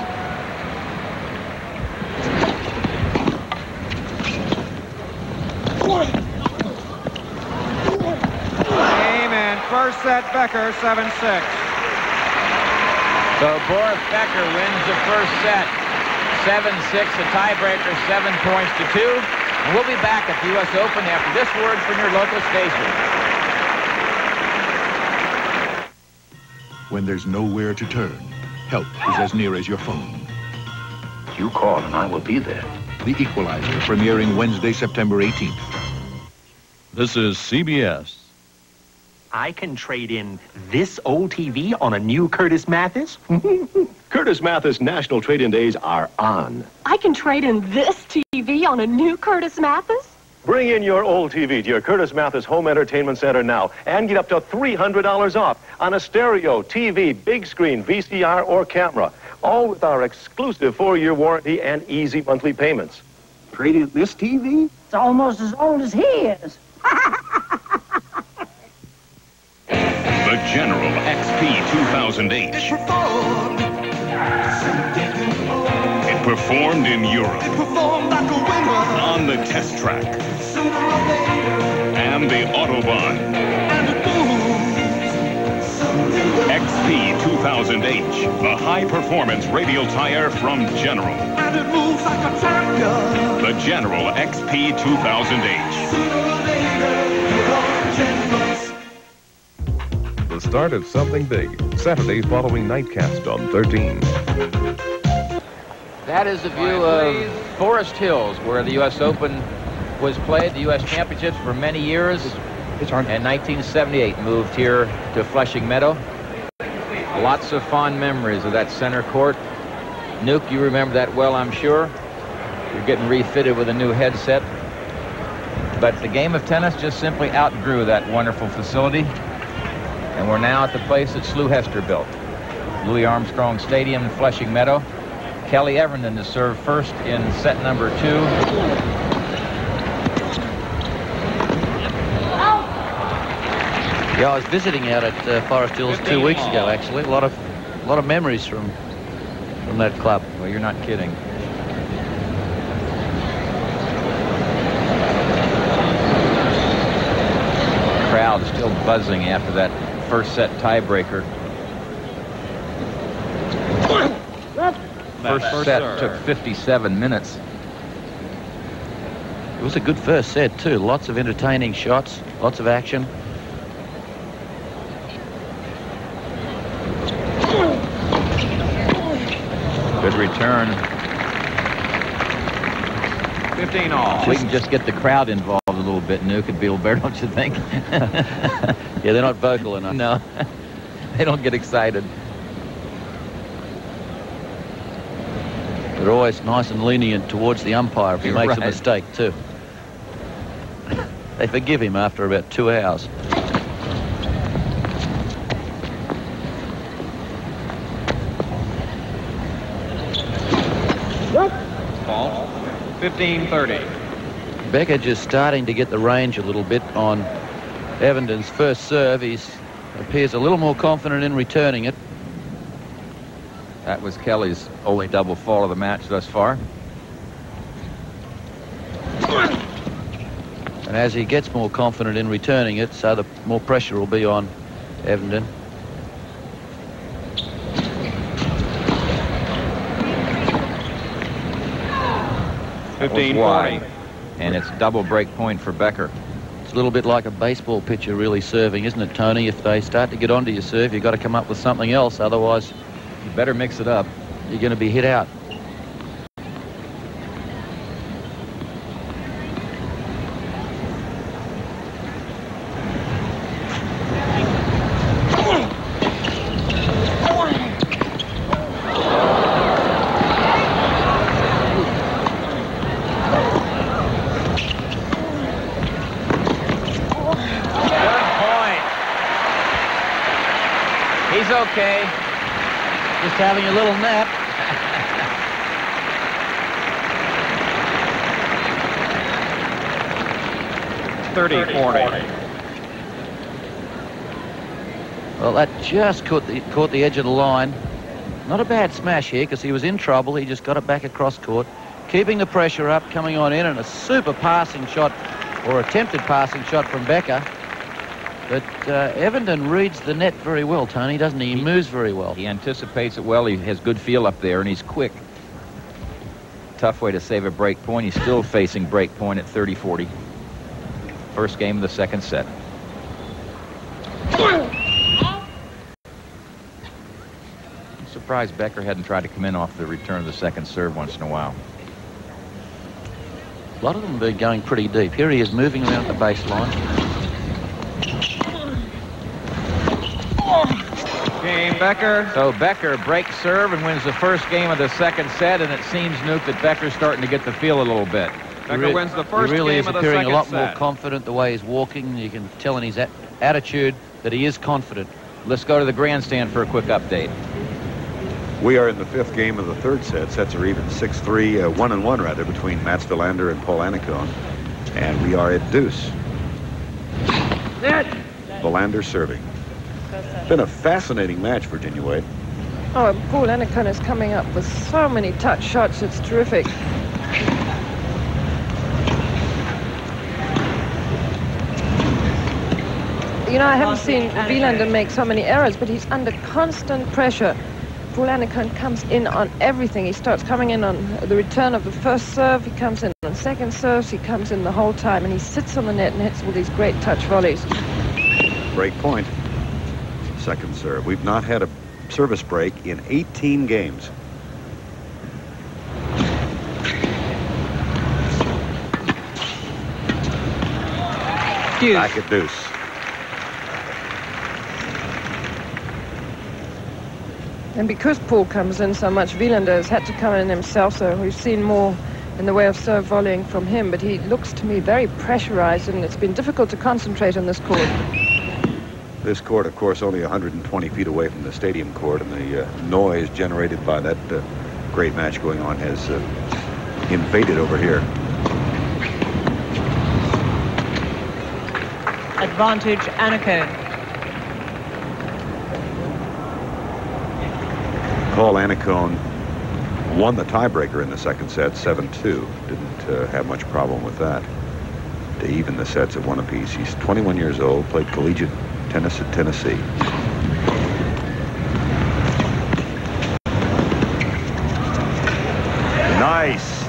Game and set Becker seven six. So Boris Becker wins the first set. 7-6, a tiebreaker, seven points to two. And we'll be back at the U.S. Open after this word from your local station. When there's nowhere to turn, help is as near as your phone. You call and I will be there. The Equalizer, premiering Wednesday, September 18th. This is CBS. I can trade in this old TV on a new Curtis Mathes? *laughs* Curtis Mathes National Trade-In Days are on. I can trade in this TV on a new Curtis Mathes? Bring in your old TV to your Curtis Mathes Home Entertainment Center now and get up to $300 off on a stereo, TV, big screen, VCR, or camera. All with our exclusive four-year warranty and easy monthly payments. Trade in this TV? It's almost as old as he is. *laughs* The General XP 2008. It performed in Europe. It performed on the test track. And the Autobahn. XP 2000H, the high-performance radial tire from General. Like The General XP 2000H. The start of something big. Saturday following Nightcast on 13. That is a view of Forest Hills, where the U.S. Open was played, the U.S. Championships for many years. And 1978 moved here to Flushing Meadow. Lots of fond memories of that center court. Newk, you remember that well, I'm sure. You're getting refitted with a new headset. But the game of tennis just simply outgrew that wonderful facility. And we're now at the place that Slew Hester built. Louis Armstrong Stadium in Flushing Meadow. Kelly Evernden to serve first in set number two. Yeah, I was visiting out at uh, Forest Hills two weeks ago, actually. A lot of, a lot of memories from, from that club. Well, you're not kidding. Crowd still buzzing after that first set tiebreaker. First, First set serve. took 57 minutes. It was a good first set, too. Lots of entertaining shots, lots of action. Good return. 15 all. We can just get the crowd involved a little bit, Newk and Beal Bear, don't you think? *laughs* yeah, they're not vocal enough. No, they don't get excited. They're always nice and lenient towards the umpire if he You're makes a mistake, too. they forgive him after about two hours. Fault. 15-30. Becker just starting to get the range a little bit on Evernden's first serve. He appears a little more confident in returning it. That was Kelly's only double fall of the match thus far. And as he gets more confident in returning it, so the more pressure will be on Evernden. That 15-40. wide. And it's double break point for Becker. It's a little bit like a baseball pitcher really serving, isn't it, Tony? If they start to get onto your serve, you've got to come up with something else. Otherwise, you better mix it up. You're going to be hit out. Good point. He's okay. Just having a little nap. Thirty forty. Well, that just caught the, caught the edge of the line. Not a bad smash here because he was in trouble. He just got it back across court. Keeping the pressure up, coming on in, and a super passing shot, or attempted passing shot from Becker. But uh, Evernden reads the net very well, Tony, doesn't he? He moves very well. He anticipates it well. He has good feel up there, and he's quick. Tough way to save a break point. He's still *laughs* facing break point at 30-40. First game of the second set. I'm surprised Becker hadn't tried to come in off the return of the second serve once in a while. A lot of them have been going pretty deep. Here he is moving around the baseline. Game Becker. So Becker breaks serve and wins the first game of the second set, and it seems, Newk, that Becker's starting to get the feel a little bit. Becker He re- wins the first He really game is of the appearing a lot set. more confident the way he's walking. You can tell in his a- attitude that he is confident. Let's go to the grandstand for a quick update. We are in the fifth game of the third set. Sets are even 6-3, uh, 1 and 1 rather, between Mats Wilander and Paul Annacone. And we are at deuce. Wilander serving. Been a fascinating match, Virginia Wade. Oh, and Paul Annacone is coming up with so many touch shots. It's terrific. You know, I haven't seen Wilander make so many errors, but he's under constant pressure. Paul Annacone comes in on everything. He starts coming in on the return of the first serve. He comes in on second serves. He comes in the whole time, and he sits on the net and hits all these great touch volleys. Break point. Second serve. We've not had a service break in 18 games. Back at deuce. And because Paul comes in so much, Wilander has had to come in himself, so we've seen more in the way of serve volleying from him. But he looks to me very pressurized, and it's been difficult to concentrate on this court. This court, of course, only 120 feet away from the stadium court, and the uh, noise generated by that uh, great match going on has uh, invaded over here. Advantage Annacone. Paul Annacone won the tiebreaker in the second set, 7-2. Didn't uh, have much problem with that. To even the sets at one apiece. He's 21 years old, played collegiate tennis at Tennessee. Nice.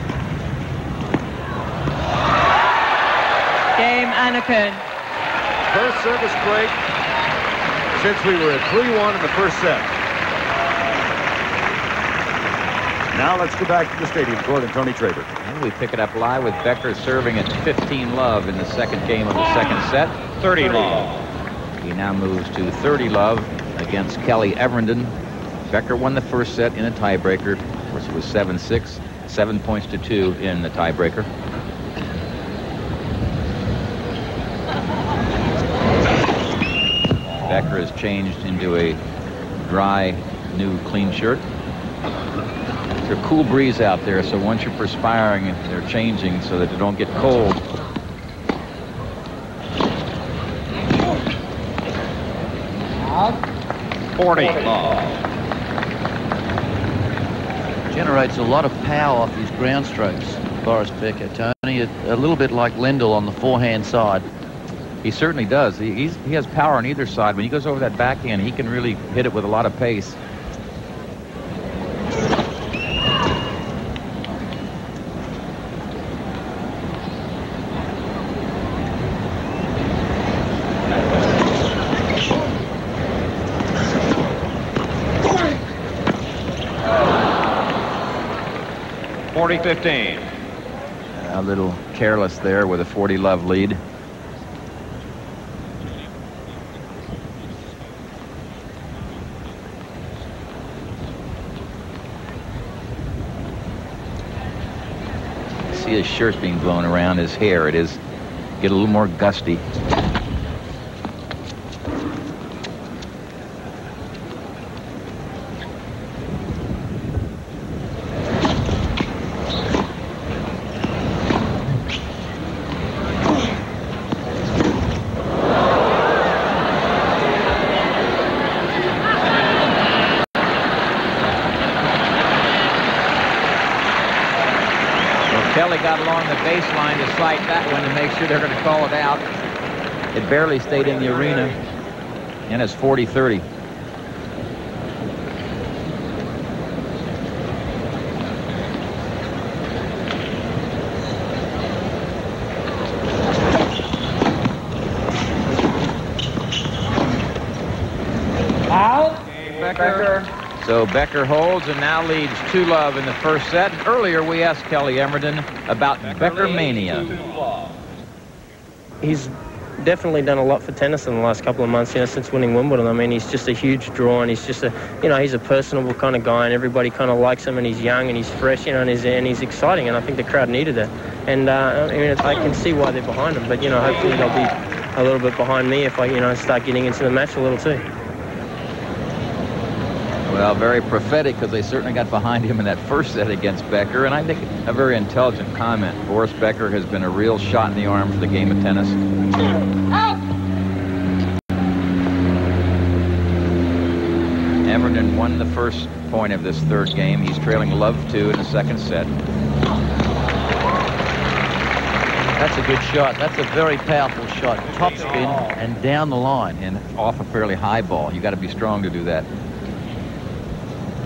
Game Annacone. First service break since we were at 3-1 in the first set. Now let's go back to the stadium court and Tony Trabert. And we pick it up live with Becker serving at 15 love in the second game of the second set. 30 love. He now moves to 30 love against Kelly Evernden. Becker won the first set in a tiebreaker. Of course, it was 7-6, seven points to two in the tiebreaker. Becker has changed into a dry, new, clean shirt. There's a cool breeze out there, so once you're perspiring, they're changing so that they don't get cold. Forty love. Generates a lot of power off his ground strokes, Boris Becker. Tony, a, a little bit like Lendl on the forehand side. He certainly does. He, he's, he has power on either side. When he goes over that backhand, he can really hit it with a lot of pace. Fifteen. A little careless there with a 40 love lead. See his shirt being blown around his hair. It is get a little more gusty. Well, Kelly got along the baseline to sight that one to make sure they're going to call it out. It barely stayed in the arena. And it's 40-30. Out. Becker. So Becker holds and now leads 2 love in the first set. Earlier we asked Kelly Evernden about Becker mania. He's definitely done a lot for tennis in the last couple of months, you know, since winning Wimbledon. I mean, he's just a huge draw, and he's just a, you know, he's a personable kind of guy, and everybody kind of likes him, and he's young, and he's fresh, you know, and he's, and he's exciting, and I think the crowd needed that. And uh, I mean, I can see why they're behind him, but, you know, hopefully they'll be a little bit behind me if I, you know, start getting into the match a little too. Well, very prophetic because they certainly got behind him in that first set against Becker. And I think a very intelligent comment. Boris Becker has been a real shot in the arm for the game of tennis. Evernden won the first point of this third game. He's trailing Love 2 in the second set. That's a good shot. That's a very powerful shot. Top spin and down the line. And off a fairly high ball. you got to be strong to do that.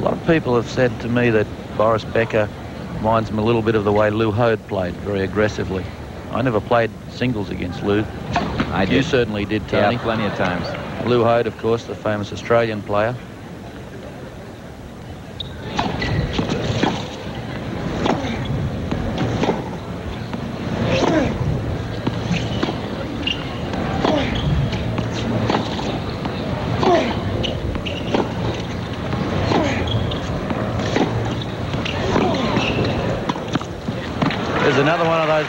A lot of people have said to me that Boris Becker reminds me a little bit of the way Lou Hoad played, very aggressively. I never played singles against Lou. I did. You certainly did, Tony. Yeah, plenty of times. Lou Hoad, of course, the famous Australian player.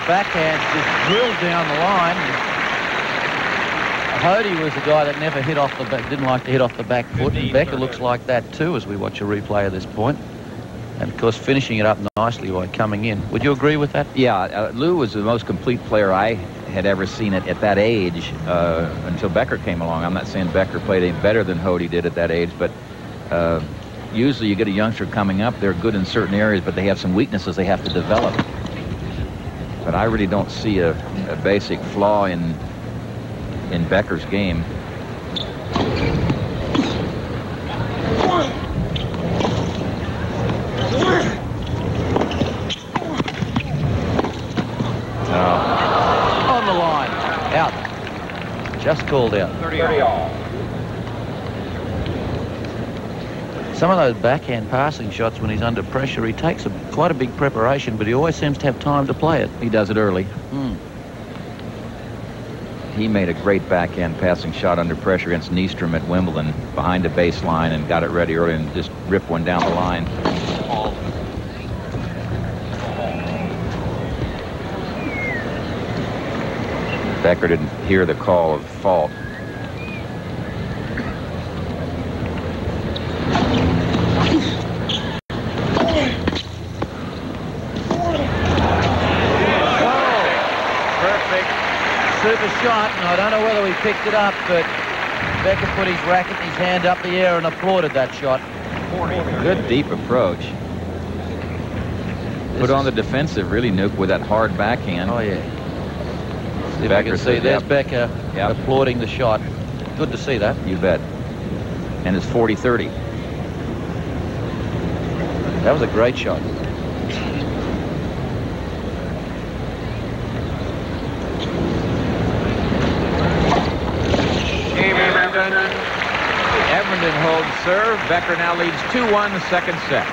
backhand just drilled down the line. Hoadie was the guy that never hit off the back, didn't like to hit off the back foot. And Becker looks like that too as we watch a replay at this point. And of course, finishing it up nicely by coming in. Would you agree with that? Yeah, uh, Lou was the most complete player I had ever seen it at that age uh, until Becker came along. I'm not saying Becker played any better than Hoadie did at that age, but uh, usually you get a youngster coming up, they're good in certain areas, but they have some weaknesses they have to develop. But I really don't see a, a basic flaw in in Becker's game. On the line. Out. Just called out. 30 all. Some of those backhand passing shots when he's under pressure, he takes a, quite a big preparation, but he always seems to have time to play it. He does it early. Mm. He made a great backhand passing shot under pressure against Nystrom at Wimbledon behind the baseline and got it ready early and just ripped one down the line. Becker didn't hear the call of fault. Shot, and I don't know whether he picked it up, but Becker put his racket and his hand up the air and applauded that shot. Good deep approach. Put on the defensive, really, Newk, with that hard backhand. Oh, yeah. See if I can see. There's yep. Becker yep. applauding the shot. Good to see that. You bet. And it's 40-30. That was a great shot. Evernden holds serve. Becker now leads 2-1 second set.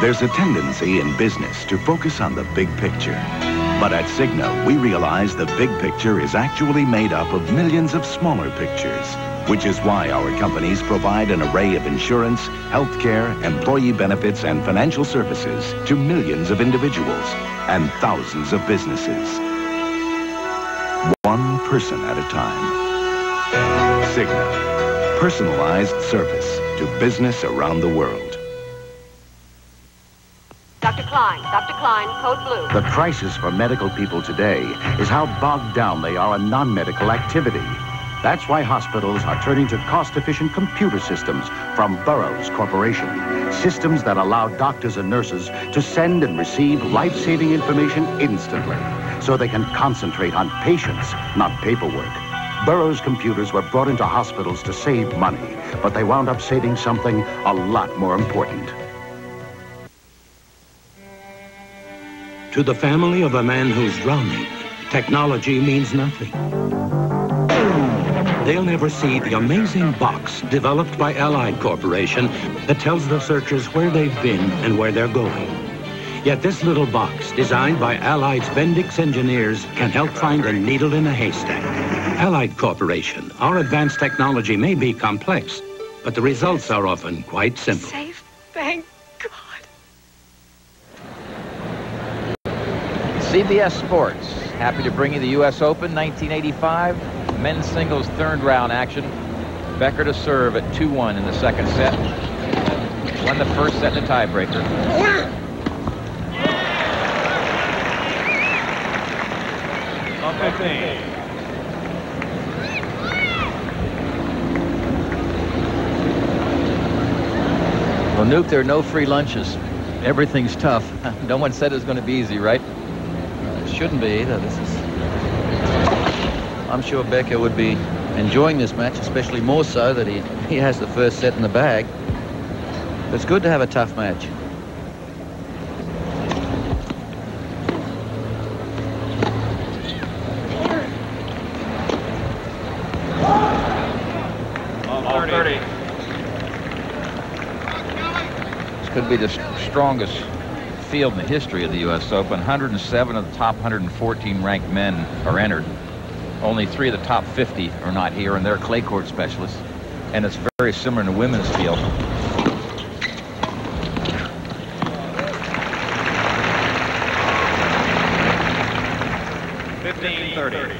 There's a tendency in business to focus on the big picture. But at Cigna, we realize the big picture is actually made up of millions of smaller pictures, which is why our companies provide an array of insurance, health care, employee benefits, and financial services to millions of individuals and thousands of businesses one person at a time. Cigna, personalized service to business around the world. Dr. Klein, Dr. Klein, code blue. The crisis for medical people today is how bogged down they are in non-medical activity. That's why hospitals are turning to cost-efficient computer systems from Burroughs Corporation. Systems that allow doctors and nurses to send and receive life-saving information instantly so they can concentrate on patients, not paperwork. Burroughs computers were brought into hospitals to save money, but they wound up saving something a lot more important. To the family of a man who's drowning, technology means nothing. They'll never see the amazing box developed by Allied Corporation that tells the searchers where they've been and where they're going. Yet this little box, designed by Allied's Bendix engineers, can help find a needle in a haystack. Allied Corporation, our advanced technology may be complex, but the results are often quite simple. Safe. Thank God. CBS Sports, happy to bring you the U.S. Open 1985 men's singles third round action. Becker to serve at 2-1 in the second set. Won the first set in a tiebreaker. On Newk, there are no free lunches. Everything's tough. *laughs* no one said it was going to be easy, right? It shouldn't be either. This is. I'm sure Becker would be enjoying this match, especially more so that he, he has the first set in the bag. It's good to have a tough match. On 30. This could be the strongest field in the history of the U.S. Open. 107 of the top 114 ranked men are entered. Only three of the top 50 are not here, and they're clay court specialists. And it's very similar in the women's field. Fifteen thirty.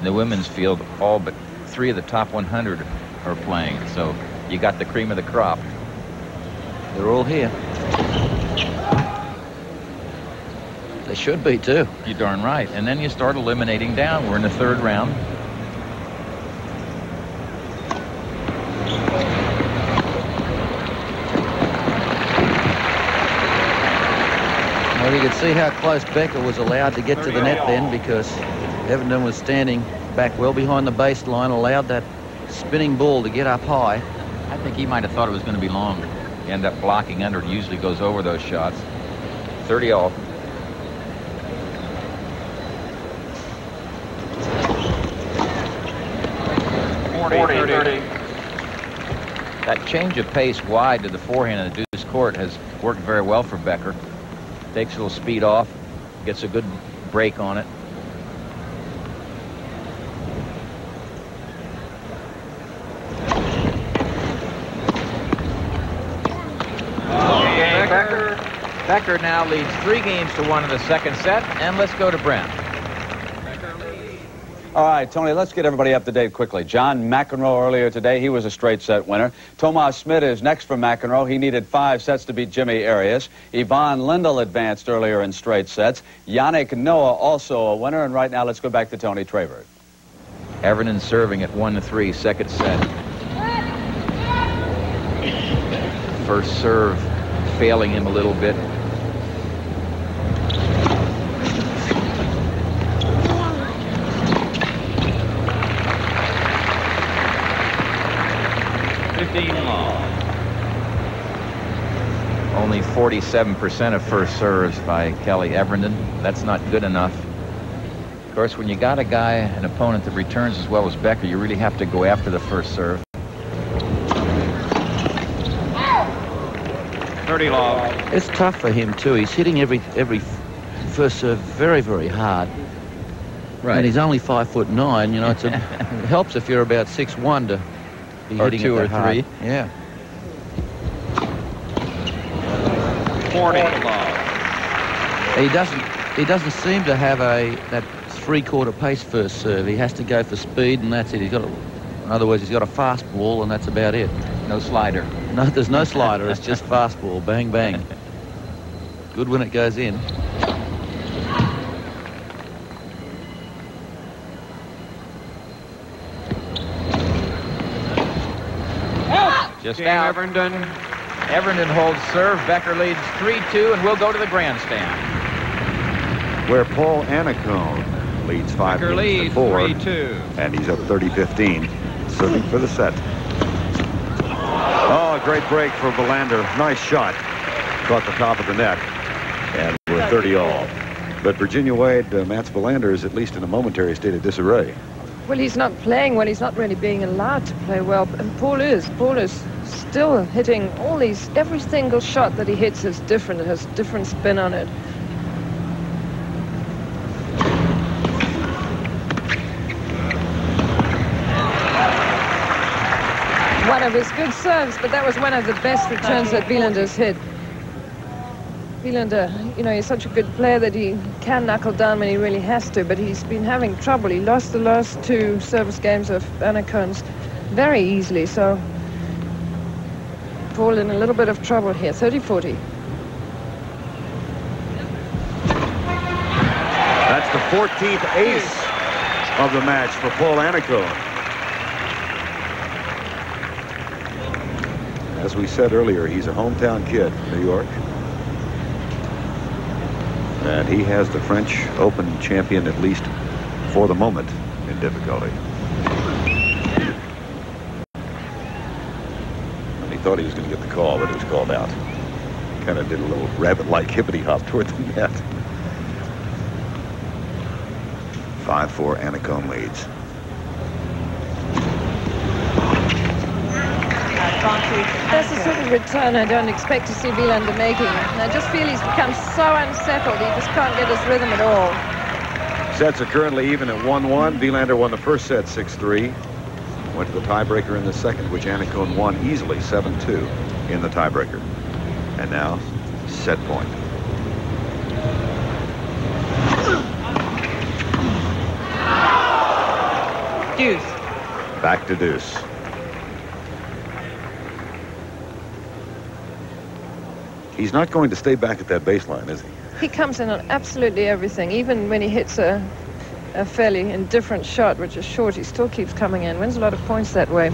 In the women's field, all but three of the top 100 are playing. So you got the cream of the crop. They're all here. They should be, too. You're darn right. And then you start eliminating down. We're in the third round. Well, you could see how close Becker was allowed to get to the net then because Evernden was standing back well behind the baseline, allowed that spinning ball to get up high. I think he might have thought it was going to be long. You end up blocking under. It usually goes over those shots. 30 all. Forty, 30. That change of pace wide to the forehand of the deuce court has worked very well for Becker. Takes a little speed off, gets a good break on it. Becker. Now leads three games to one in the second set, and let's go to Brent. All right, Tony, let's get everybody up to date quickly. John McEnroe earlier today, he was a straight set winner. Tomas Smid is next for McEnroe. He needed five sets to beat Jimmy Arias. Ivan Lendl advanced earlier in straight sets. Yannick Noah also a winner. And right now, let's go back to Tony Trabert. Evernden serving at 1-3, second set. First serve failing him a little bit. Fifteen all. Only 47% of first serves by Kelly Evernden. That's not good enough. Of course, when you got a guy, an opponent that returns as well as Becker, you really have to go after the first serve. 30 love. It's tough for him too. He's hitting every every first serve very very hard. Right. And he's only five foot nine. You know, it's a, *laughs* it helps if you're about six one to be Or hitting two it or that hard. three. Yeah. 40 love. He doesn't he doesn't seem to have a that three quarter pace first serve. He has to go for speed, and that's it. He's got a, in other words, he's got a fast ball, and that's about it. No slider. No, there's no slider. It's just *laughs* fastball, bang bang. Good when it goes in. Just Game out. Evernden. Evernden holds serve. Becker leads 3-2, and we'll go to the grandstand. Where Paul Annacone leads five Becker games to leads four. 3-2. And he's up 30-15, serving for the set. Oh, a great break for Wilander. Nice shot. Caught the top of the net. And we're 30 all. But Virginia Wade, uh, Mats Wilander is at least in a momentary state of disarray. Well, he's not playing well. He's not really being allowed to play well. And Paul is. Paul is still hitting all these. Every single shot that he hits is different. It has different spin on it. One of his good serves, but that was one of the best returns that Wilander's hit. Wilander, uh, you know, he's such a good player that he can knuckle down when he really has to, but he's been having trouble. He lost the last two service games of Annacone's very easily, so Paul in a little bit of trouble here, 30-40. That's the 14th ace of the match for Paul Annacone. As we said earlier, he's a hometown kid, New York. And he has the French Open champion, at least for the moment, in difficulty. And he thought he was going to get the call, but it was called out. Kind of did a little rabbit-like hippity hop *laughs* toward the net. 5-4 Annacone leads. There's a sort of return I don't expect to see Wilander making. And I just feel he's become so unsettled. He just can't get his rhythm at all. Sets are currently even at 1-1. Wilander won the first set 6-3. Went to the tiebreaker in the second, which Annacone won easily 7-2 in the tiebreaker. And now, set point. Deuce. Back to deuce. He's not going to stay back at that baseline, is he? He comes in on absolutely everything. Even when he hits a, a fairly indifferent shot, which is short, he still keeps coming in. Wins a lot of points that way.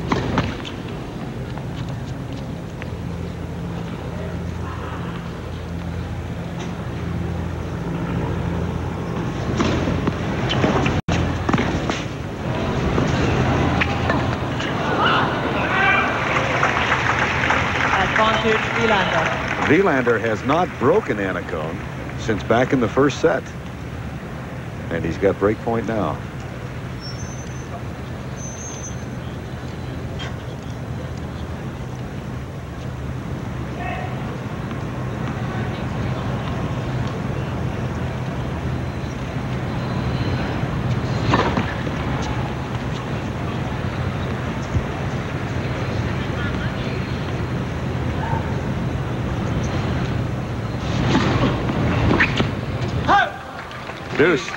Advantage Wilander has not broken Annacone since back in the first set. And he's got break point now. Deuce.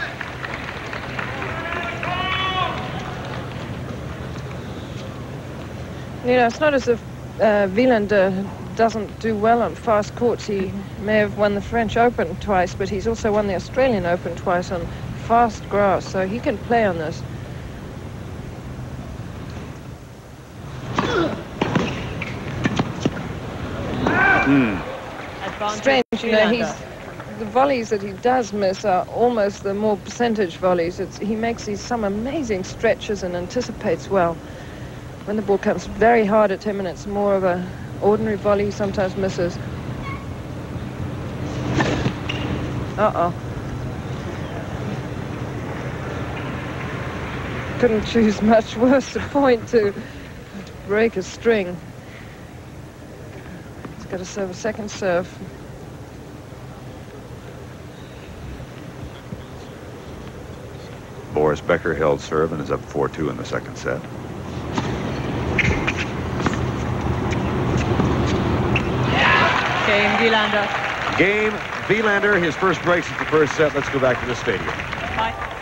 Know, it's not as if uh, Wilander doesn't do well on fast courts. He may have won the French Open twice, but he's also won the Australian Open twice on fast grass, so he can play on this. Hmm. Strange, you know, he's the volleys that he does miss are almost the more percentage volleys. It's, he makes these some amazing stretches and anticipates well. When the ball comes very hard at him and it's more of a ordinary volley, he sometimes misses. Uh-oh. Couldn't choose much worse a *laughs* point to, to break a string. He's got to serve a second serve. Boris Becker held serve and is up 4-2 in the second set. Game Wilander. Game, Wilander, his first breaks at the first set. Let's go back to the stadium.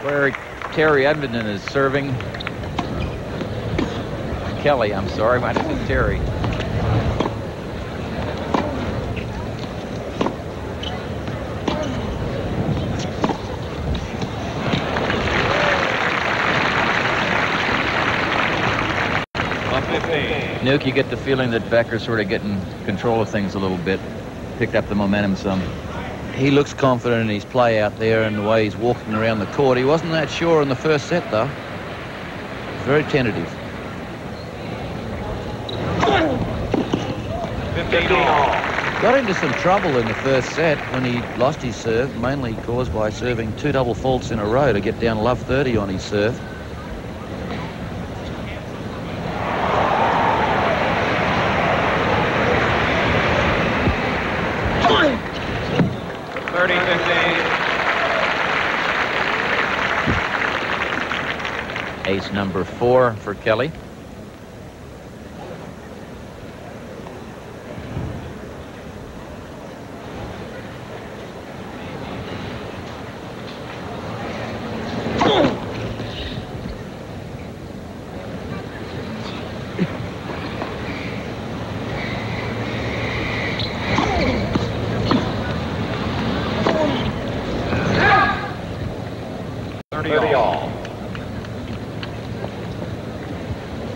Where Terry Evernden is serving. Kelly, I'm sorry, my name is Terry. Newk, you get the feeling that Becker's sort of getting control of things a little bit. Picked up the momentum some. He looks confident in his play out there and the way he's walking around the court. He wasn't that sure in the first set, though. Very tentative. 15 Got into some trouble in the first set when he lost his serve, mainly caused by serving two double faults in a row to get down love 30 on his serve. Ace number four for Kelly.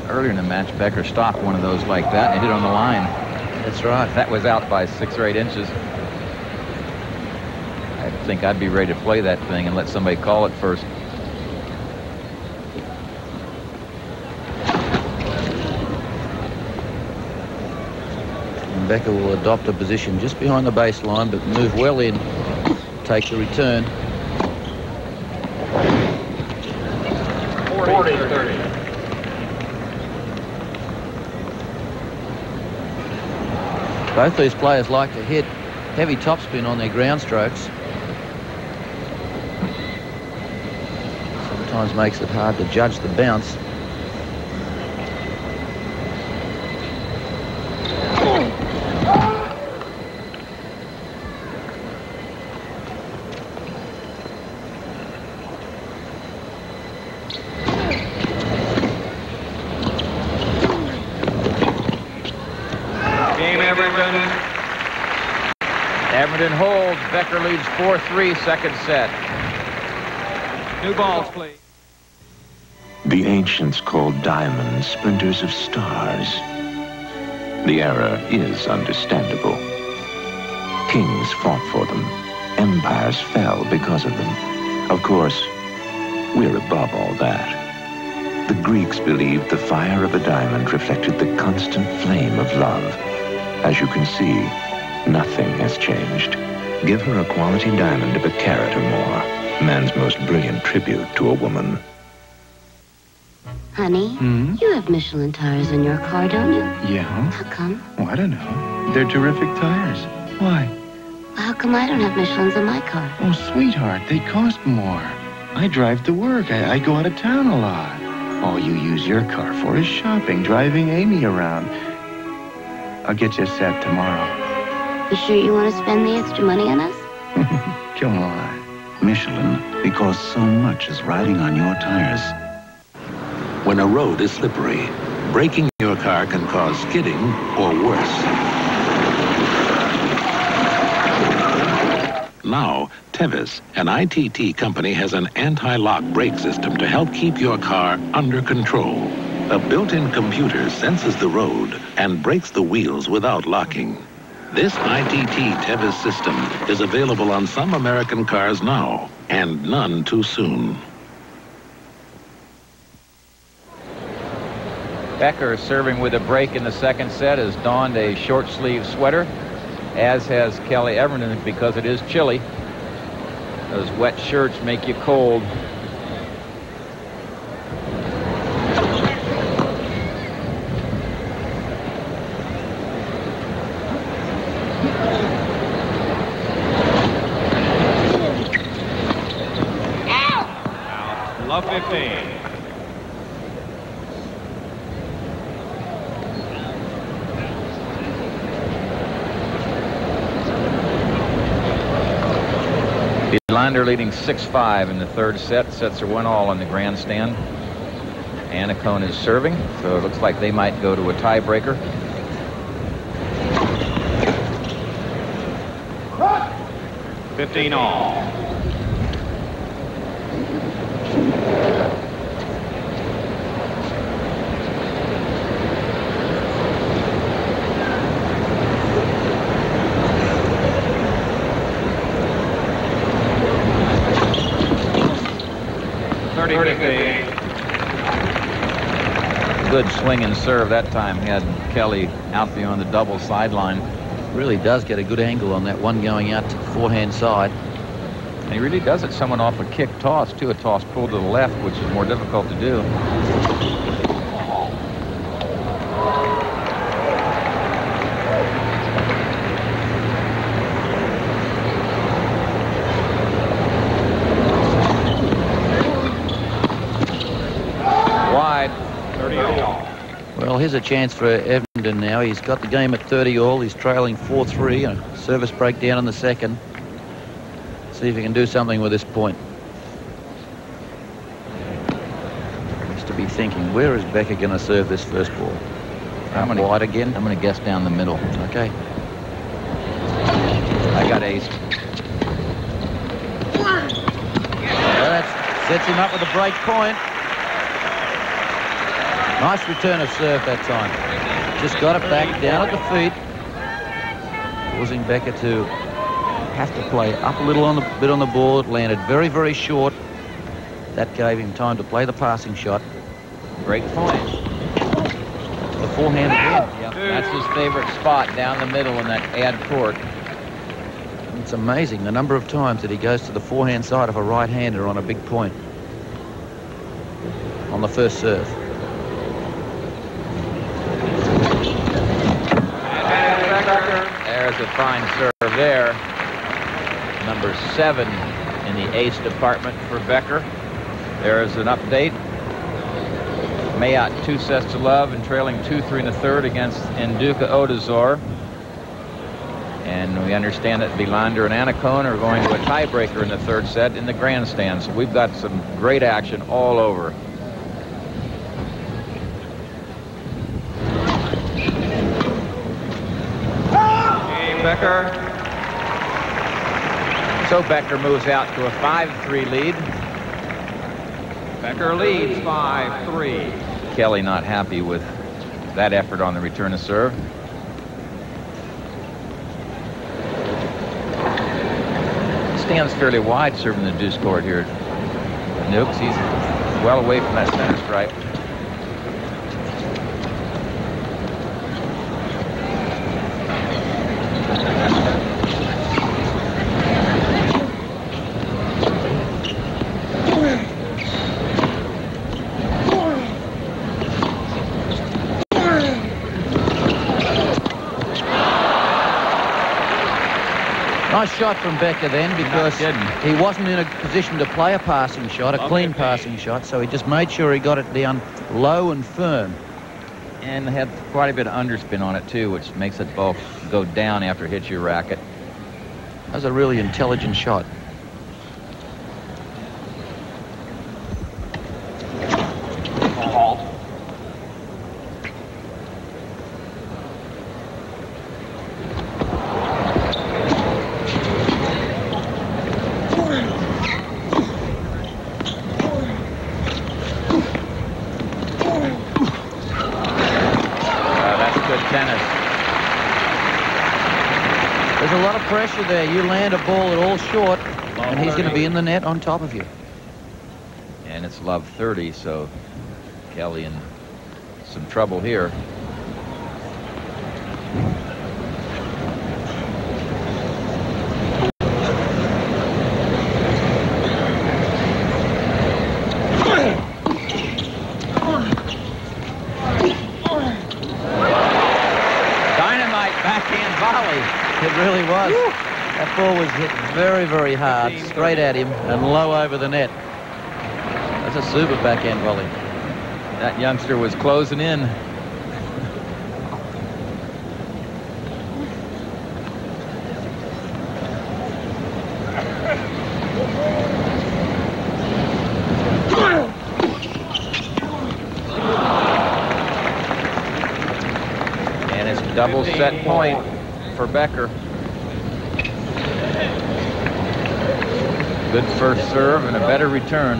Earlier in the match, Becker stopped one of those like that and hit on the line. That's right. That was out by six or eight inches. I think I'd be ready to play that thing and let somebody call it first. And Becker will adopt a position just behind the baseline, but move well in, take the return. 40, 30. Both these players like to hit heavy topspin on their ground strokes. Sometimes makes it hard to judge the bounce. Game Evernden. Evernden holds. Becker leads 4-3 second set. New balls, please. The ancients called diamonds splinters of stars. The error is understandable. Kings fought for them. Empires fell because of them. Of course, we're above all that. The Greeks believed the fire of a diamond reflected the constant flame of love. As you can see, nothing has changed. Give her a quality diamond of a carat or more. Man's most brilliant tribute to a woman. Honey, Hmm? you have Michelin tires in your car, don't you? Yeah? How come? Oh, I don't know. They're terrific tires. Why? How come I don't have Michelins in my car? Oh, sweetheart, they cost more. I drive to work. I, I go out of town a lot. All you use your car for is shopping, driving Amy around. I'll get you a set tomorrow. You sure you want to spend the extra money on us? *laughs* Come on. Michelin, because so much is riding on your tires. When a road is slippery, braking your car can cause skidding or worse. Now, Teves, an ITT company, has an anti-lock brake system to help keep your car under control. A built-in computer senses the road and brakes the wheels without locking. This ITT Teves system is available on some American cars now, and none too soon. Becker serving with a break in the second set has donned a short sleeve sweater, as has Kelly Evernden because it is chilly. Those wet shirts make you cold. Love 15. Lander leading 6-5 in the third set. Sets are one all on the grandstand. Annacone is serving, so it looks like they might go to a tiebreaker. Fifteen all. Thirty fifteen. Good swing and serve that time. Had Kelly out beyond the double sideline. Really does get a good angle on that one going out to the forehand side. And he really does it someone off a kick toss, too. A toss pulled to the left, which is more difficult to do. Here's a chance for Evernden now. He's got the game at 30 all. He's trailing 4-3 and a service breakdown in the second. See if he can do something with this point. Has to be thinking, where is Becker going to serve this first ball? I'm gonna, wide again? I'm going to guess down the middle. Okay. I got ace. Well, that sets him up with a break point. Nice return of serve that time. Just got it back down at the feet. Causing Becker to have to play up a little on the bit on the board. Landed very, very short. That gave him time to play the passing shot. Great point. The forehand again. Yep, that's his favorite spot down the middle in that ad court. It's amazing the number of times that he goes to the forehand side of a right-hander on a big point. On the first serve. There's a fine serve there. Number seven in the ace department for Becker. There's an update. Mayotte two sets to love and trailing 2-3 in the third against Nduka Odizor. And we understand that Wilander and Annacone are going to a tiebreaker in the third set in the grandstand. So we've got some great action all over. Becker. So Becker moves out to a 5-3 lead. Becker leads 5-3. Kelly not happy with that effort on the return of serve. Stands fairly wide serving the deuce court here. Nukes, he's well away from that center stripe. Nice shot from Becker then because he wasn't in a position to play a passing shot, a clean passing shot, so he just made sure he got it down low and firm. And had quite a bit of underspin on it too, which makes it both go down after it hits your racket. That was a really intelligent shot. Uh, that's good tennis. There's a lot of pressure there. You land a ball at all short, and he's going to be in the net on top of you. And it's love 30, so Kelly in some trouble here. Dynamite backhand volley. It really was. That ball was hit very, very hard, straight at him and low over the net. That's a super backhand volley. That youngster was closing in. And it's double set point for Becker. Good first serve and a better return.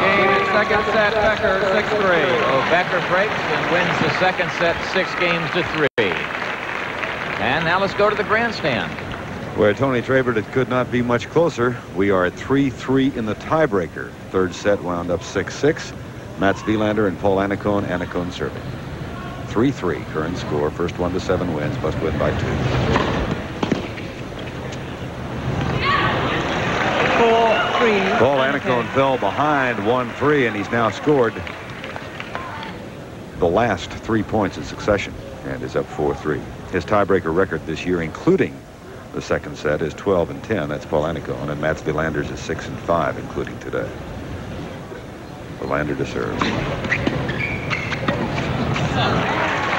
Game second set, Becker 6-3. Becker breaks and wins the second set six games to three. And now let's go to the grandstand. Where Tony Trabert, it could not be much closer. We are at 3-3 in the tiebreaker. Third set wound up 6-6. Mats Wilander and Paul Annacone. Annacone serving. 3-3 current score. First one to seven wins. Must win by two. Four, three. Paul Annacone fell behind 1-3, and he's now scored the last three points in succession and is up 4-3. His tiebreaker record this year, including the second set, is 12 and 10. That's Paul Annacone, and Mats Wilander's is 6 and 5, including today. Wilander to serve.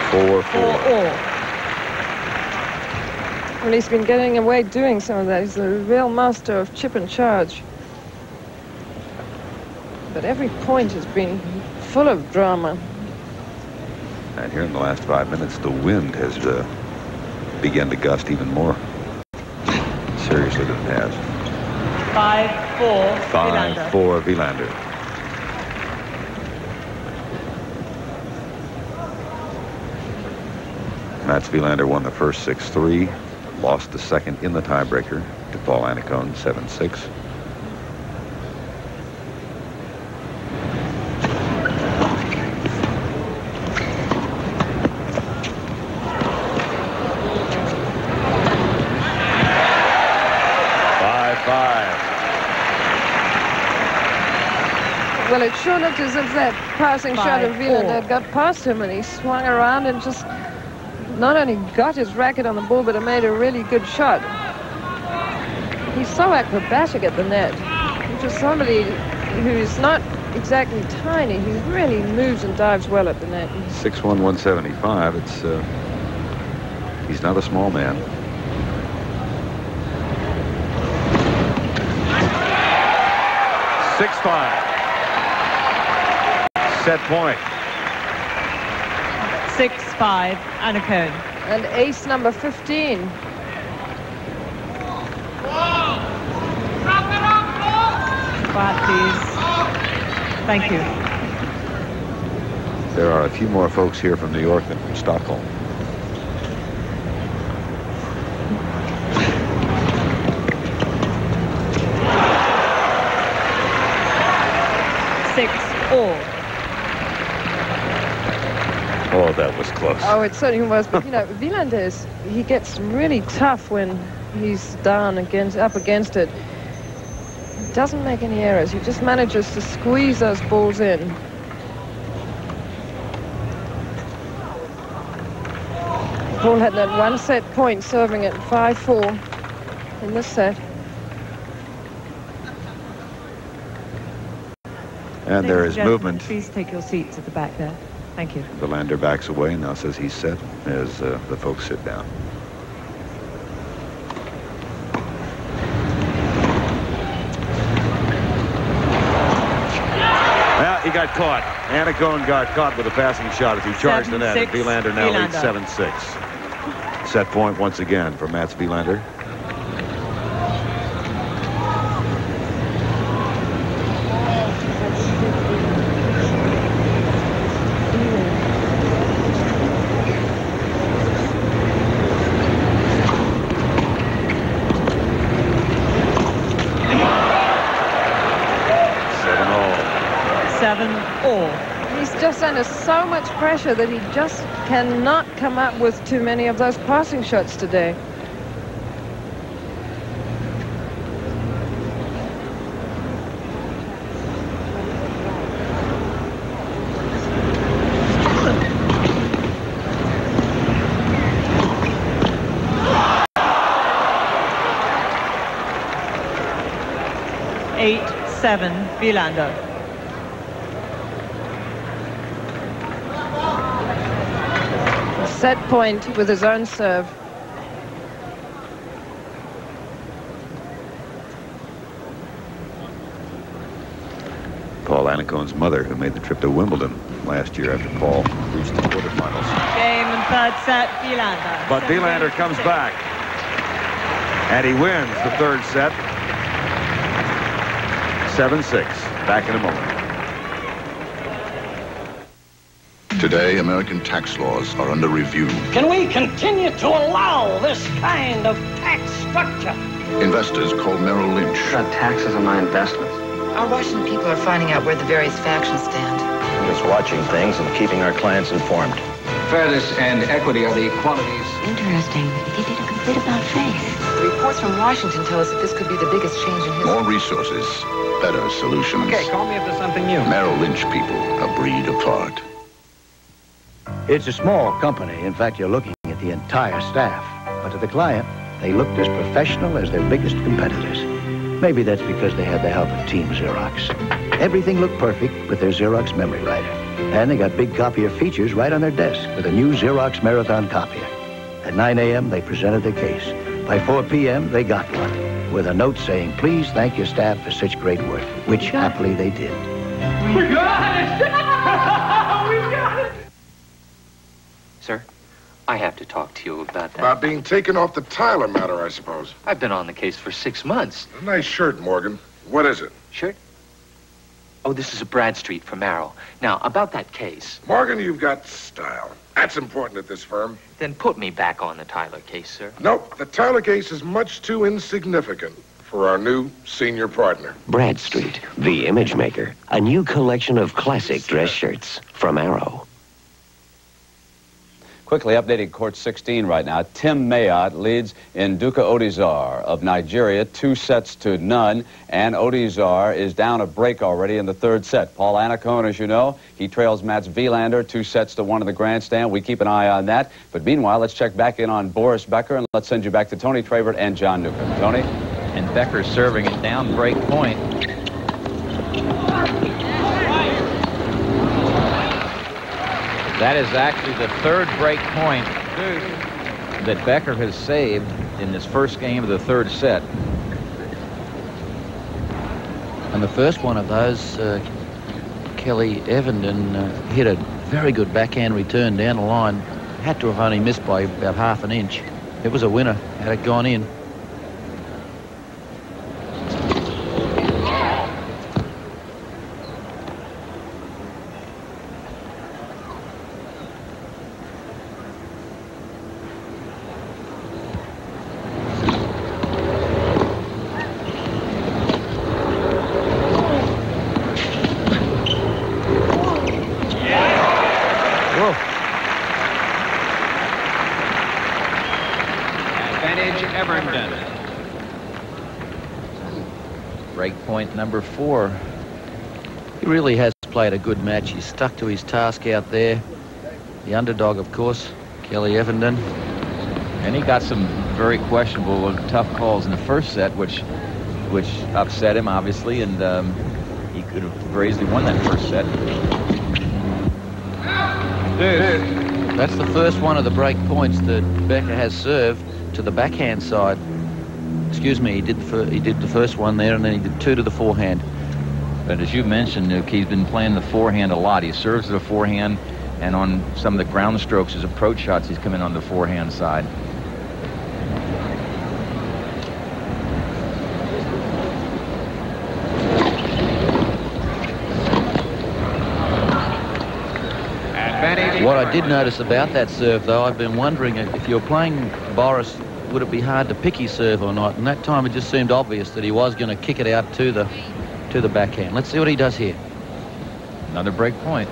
4-4. Well, he's been getting away doing some of that. He's a real master of chip and charge. But every point has been full of drama. And here in the last five minutes, the wind has uh, begun to gust even more seriously than it has. Five, four, Five, Wilander. four, Wilander. Mats Wilander won the first 6-3, lost the second in the tiebreaker to Paul Annacone, 7-6. Five, five. Well, it sure looked as if that passing shot of Five, Wieland had got past him and he swung around and just not only got his racket on the ball, but it made a really good shot. He's so acrobatic at the net. For somebody who's not exactly tiny, he really moves and dives well at the net. 6'1", 175. It's, uh, he's not a small man. Six five. Set point. Six, five, Annacone. And ace number 15. Quiet, please. Thank you. There are a few more folks here from New York than from Stockholm. Six, all. Oh, that was close. Oh, it certainly was. But, you know, Wilander is, he gets really tough when he's down against, up against it. He doesn't make any errors. He just manages to squeeze those balls in. Paul had that one set point serving at 5-4 in this set. And there Ladies is and gentlemen, movement. Please take your seats at the back there. Thank you. The lander backs away and now says he's set as uh, the folks sit down. Well, he got caught. Annacone got caught with a passing shot as he charged the net. And 7-6, now leads 7-6. Set point once again for Mats Wilander. Seven all. Seven, all. He's just under so much pressure that he just cannot come up with too many of those passing shots today. Eight, seven, Wilander. Set point with his own serve. Paul Annacone's mother, who made the trip to Wimbledon last year after Paul reached the quarterfinals. Game and third set, Wilander. But Seven, Wilander eight, comes back. And he wins the third set. 7-6. Back in a moment. Today, American tax laws are under review. Can we continue to allow this kind of tax structure? Investors call Merrill Lynch. Got taxes on my investments. Our Washington people are finding out where the various factions stand. I'm just watching things and keeping our clients informed. Fairness and equity are the qualities. Interesting. They did a complete about face. The reports from Washington tell us that this could be the biggest change in history. More resources, better solutions. Okay, call me if there's something new. Merrill Lynch people, a breed apart. It's a small company. In fact, you're looking at the entire staff. But to the client, they looked as professional as their biggest competitors. Maybe that's because they had the help of Team Xerox. Everything looked perfect with their Xerox memory writer. And they got big copier features right on their desk with a new Xerox Marathon copier. At 9 a.m., they presented their case. By 4 p.m., they got one, with a note saying, please thank your staff for such great work, which happily they did. We got it! we got it! Sir, I have to talk to you about that. About being taken off the Tyler matter, I suppose. I've been on the case for six months. A nice shirt, Morgan. What is it? Shirt? Oh, this is a Bradstreet from Arrow. Now, about that case. Morgan, you've got style. That's important at this firm. Then put me back on the Tyler case, sir. Nope, the Tyler case is much too insignificant for our new senior partner. Bradstreet, the image maker. A new collection of classic dress shirts from Arrow. Quickly updating Court 16 right now. Tim Mayotte leads Nduka Odizor of Nigeria, two sets to none. And Odizor is down a break already in the third set. Paul Annacone, as you know, he trails Mats Wilander two sets to one in the grandstand. We keep an eye on that. But meanwhile, let's check back in on Boris Becker and let's send you back to Tony Trabert and John Newcombe. Tony? And Becker serving it down break point. That is actually the third break point that Becker has saved in this first game of the third set. And the first one of those, uh, Kelly Evernden uh, hit a very good backhand return down the line. Had to have only missed by about half an inch. It was a winner had it gone in. number four. He really has played a good match. He's stuck to his task out there. The underdog, of course, Kelly Evernden. And he got some very questionable and tough calls in the first set, which which upset him, obviously, and um, he could have very easily won that first set. That's the first one of the break points that Becker has served to the backhand side excuse me, he did the he did the first one there, and then he did two to the forehand. But as you mentioned, Newk, he's been playing the forehand a lot. He serves the forehand, and on some of the ground strokes, his approach shots, he's coming on the forehand side. What I did notice about that serve, though, I've been wondering if you're playing Boris would it be hard to pick his serve or not? And that time it just seemed obvious that he was going to kick it out to the to the backhand. Let's see what he does here. Another break point.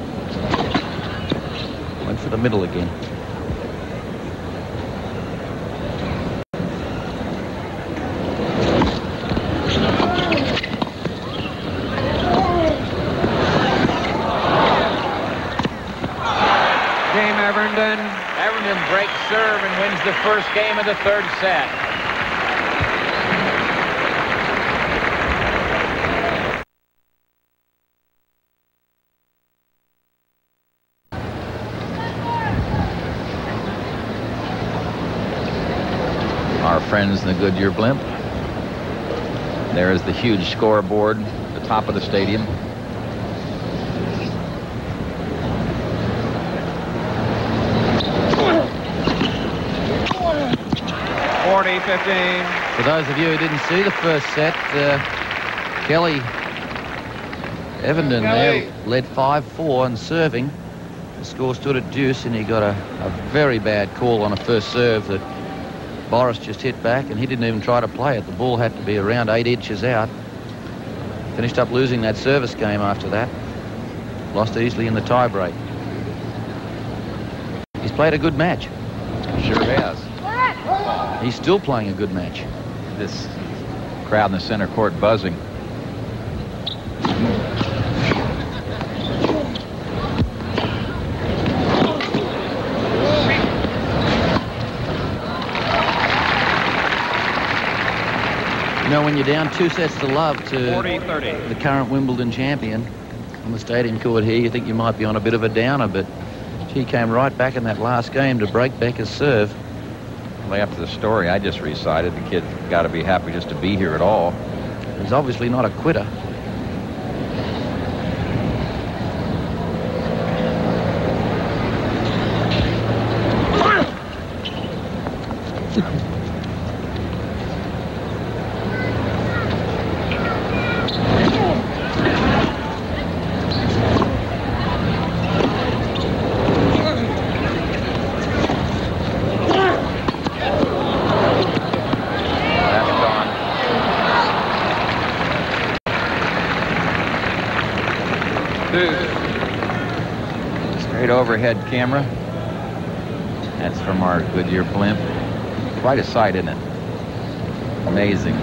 Went for the middle again. Game Evernden. Evernden breaks serve and wins the first game of the third set. Our friends in the Goodyear blimp. There is the huge scoreboard, the top of the stadium. 40, 15. For those of you who didn't see the first set, uh, Kelly Evernden there led 5-4 and serving. The score stood at deuce, and he got a, a very bad call on a first serve that Boris just hit back, and he didn't even try to play it. The ball had to be around eight inches out. Finished up losing that service game after that. Lost easily in the tiebreak. He's played a good match. Sure has. He's still playing a good match. This crowd in the center court buzzing. When you're down two sets to love to 40, 30. the current Wimbledon champion on the stadium court here, you think you might be on a bit of a downer, but she came right back in that last game to break Becker's serve. Lay up to the story I just recited. The kid's got to be happy just to be here at all. He's obviously not a quitter. That's gone. Straight overhead camera. That's from our Goodyear blimp. Quite a sight, isn't it? Amazing.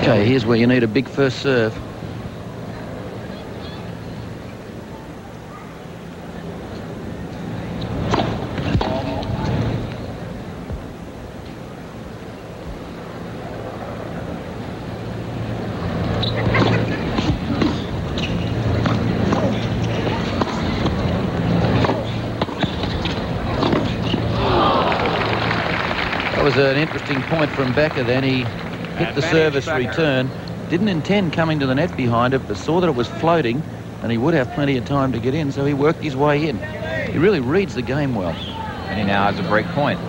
Okay, here's where you need a big first serve. That was an interesting point from Becker then. He hit the service Becker. return. Didn't intend coming to the net behind it, but saw that it was floating and he would have plenty of time to get in, so he worked his way in. He really reads the game well. And he now has a break point.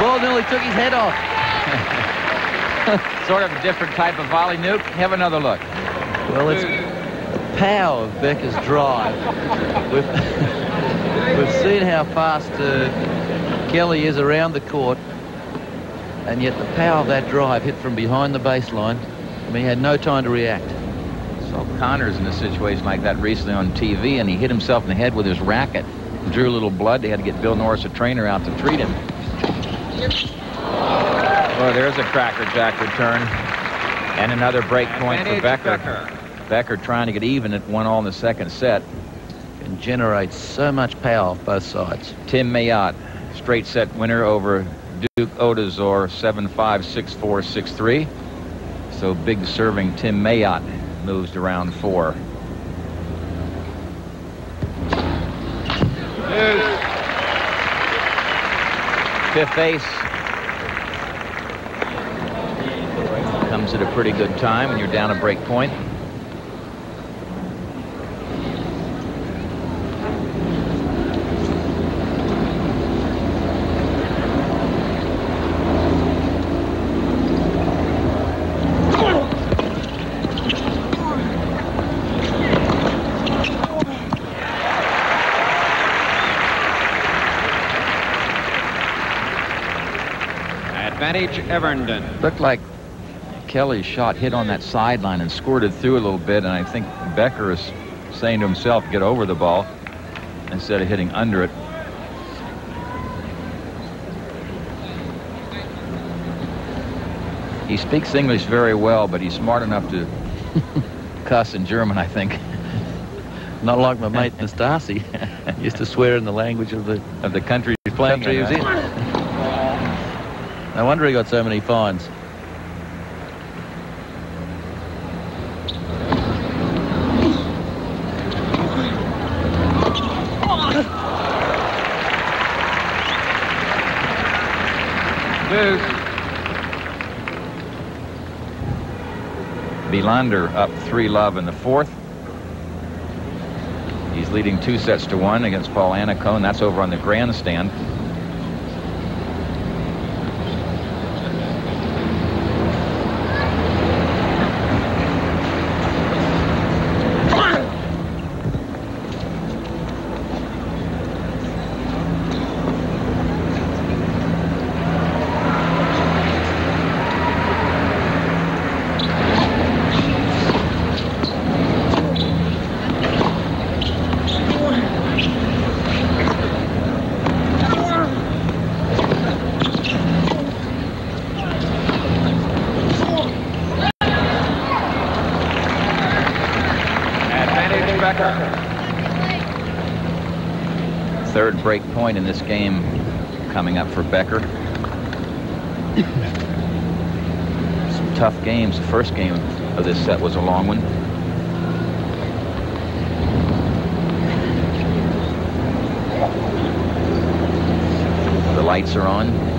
Ball nearly took his head off. sort of a different type of volley Newk. Have another look. Well, it's the power of Becker's drive. We've, *laughs* we've seen how fast uh, Kelly is around the court, and yet the power of that drive hit from behind the baseline. I mean, he had no time to react. So Connors in a situation like that recently on TV, and he hit himself in the head with his racket. Drew a little blood. They had to get Bill Norris, a trainer, out to treat him. Well, there's a cracker jack return. And another break point for Advantage Becker. Becker trying to get even at one all in the second set. Can generate so much power off both sides. Tim Mayotte, straight set winner over Duke Odizor, 7-5, 6-4, 6-3. So big serving Tim Mayotte moves to round four. Fifth ace. At a pretty good time when you're down a break point. Advantage Evernden. Looked like Kelly's shot hit on that sideline and squirted through a little bit, and I think Becker is saying to himself, get over the ball instead of hitting under it. He speaks English very well, but he's smart enough to *laughs* cuss in German, I think. Not like my mate *laughs* Nastase. Used to swear in the language of the Of the country he's playing country he was in. No wonder he got so many fines. Wilander up three love in the fourth. He's leading two sets to one against Paul Annacone. That's over on the grandstand. Becker. Third break point in this game coming up for Becker. Some tough games. The first game of this set was a long one. The lights are on.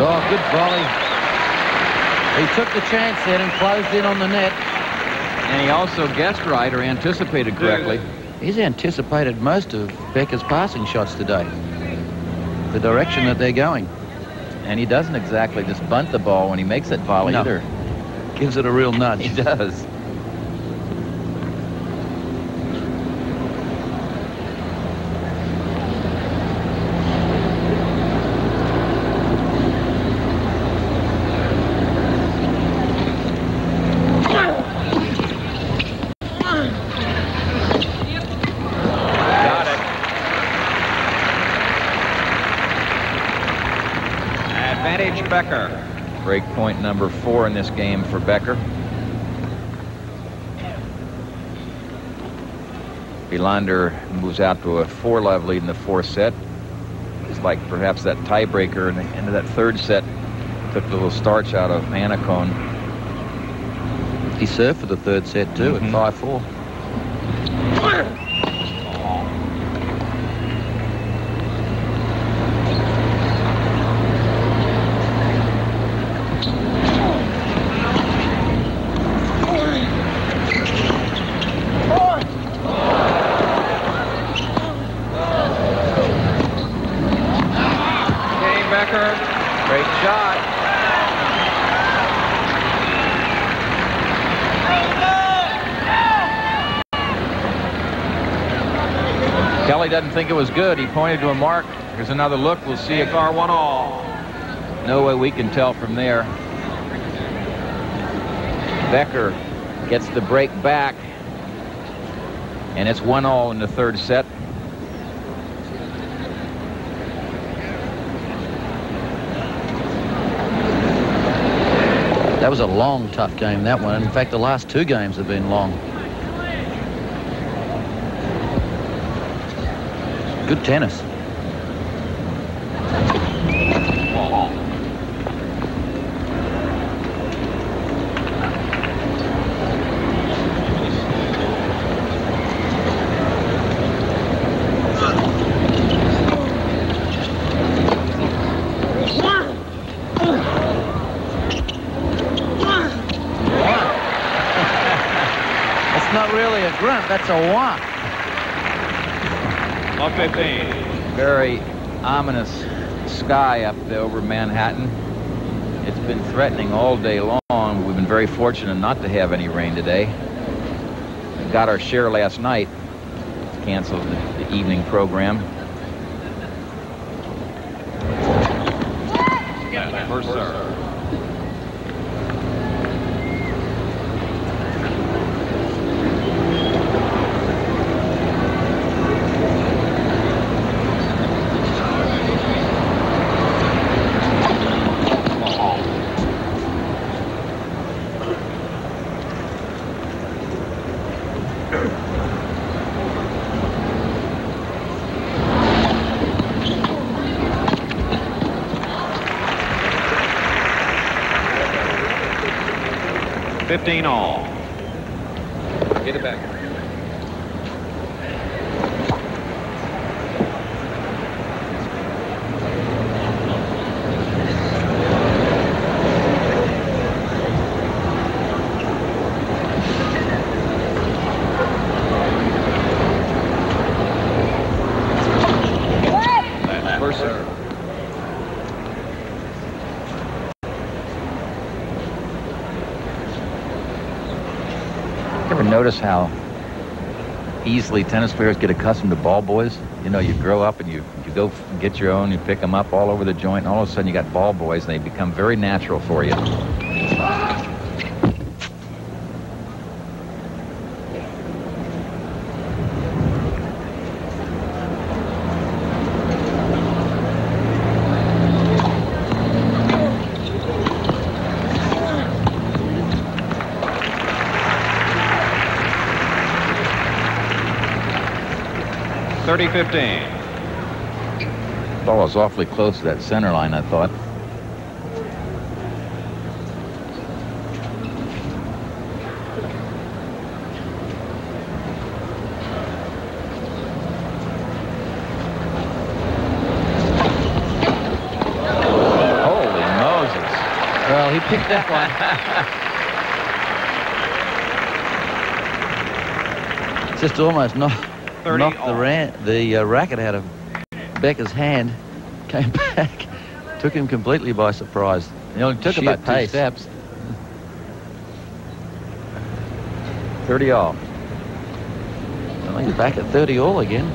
Oh, good volley. He took the chance then and closed in on the net. And he also guessed right or anticipated correctly. He's anticipated most of Becker's passing shots today. The direction that they're going. And he doesn't exactly just bunt the ball when he makes that volley No. either. Gives it a real nudge. He does. Got it. Advantage Becker. Break point number four in this game for Becker. Wilander moves out to a four-love lead in the fourth set. It's like perhaps that tiebreaker in the end of that third set took a little starch out of Annacone. He served for the third set too Mhm. at 5-4. Game Becker. Great shot. Kelly doesn't think it was good. He pointed to a mark. Here's another look. We'll see it. Car one all. No way we can tell from there. Becker gets the break back. And it's one all in the third set. That was a long, tough game, that one. In fact, the last two games have been long. Good tennis. That's not really a grunt, that's a whop. 115. Very ominous sky up there over Manhattan. It's been threatening all day long. We've been very fortunate not to have any rain today. We got our share last night. Canceled the, the evening program. First serve. Fifteen all. Get it back. First serve. Ever notice how easily tennis players get accustomed to ball boys? You know, you grow up and you, you go get your own, you pick them up all over the joint, and all of a sudden you got ball boys, and they become very natural for you. 30-15. Ball was awfully close to that center line, I thought. Holy Moses. Well, he picked that one. *laughs* Just almost knocked, 30 knocked the, ran, the uh, racket out of Becker's hand. *laughs* Came back. Took him completely by surprise. He only took Sheer about two pace. steps. 30 all. Well, he's back at 30 all again.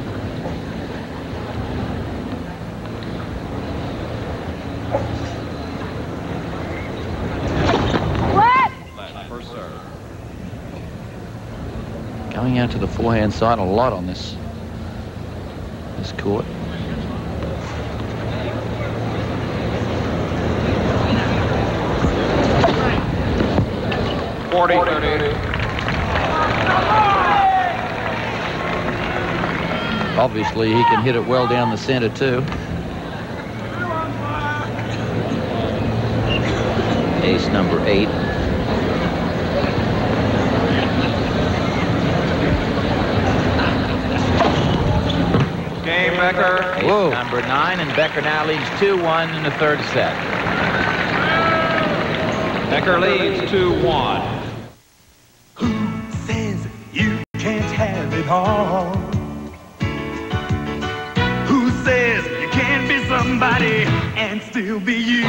First serve. Out to the forehand side a lot on this this court. Forty. Obviously, he can hit it well down the center too. Ace number eight. Game, Becker. Ace number nine, and Becker now leads 2-1 in the third set. Becker leads 2-1. Who says you can't have it all? Who says you can't be somebody and still be you?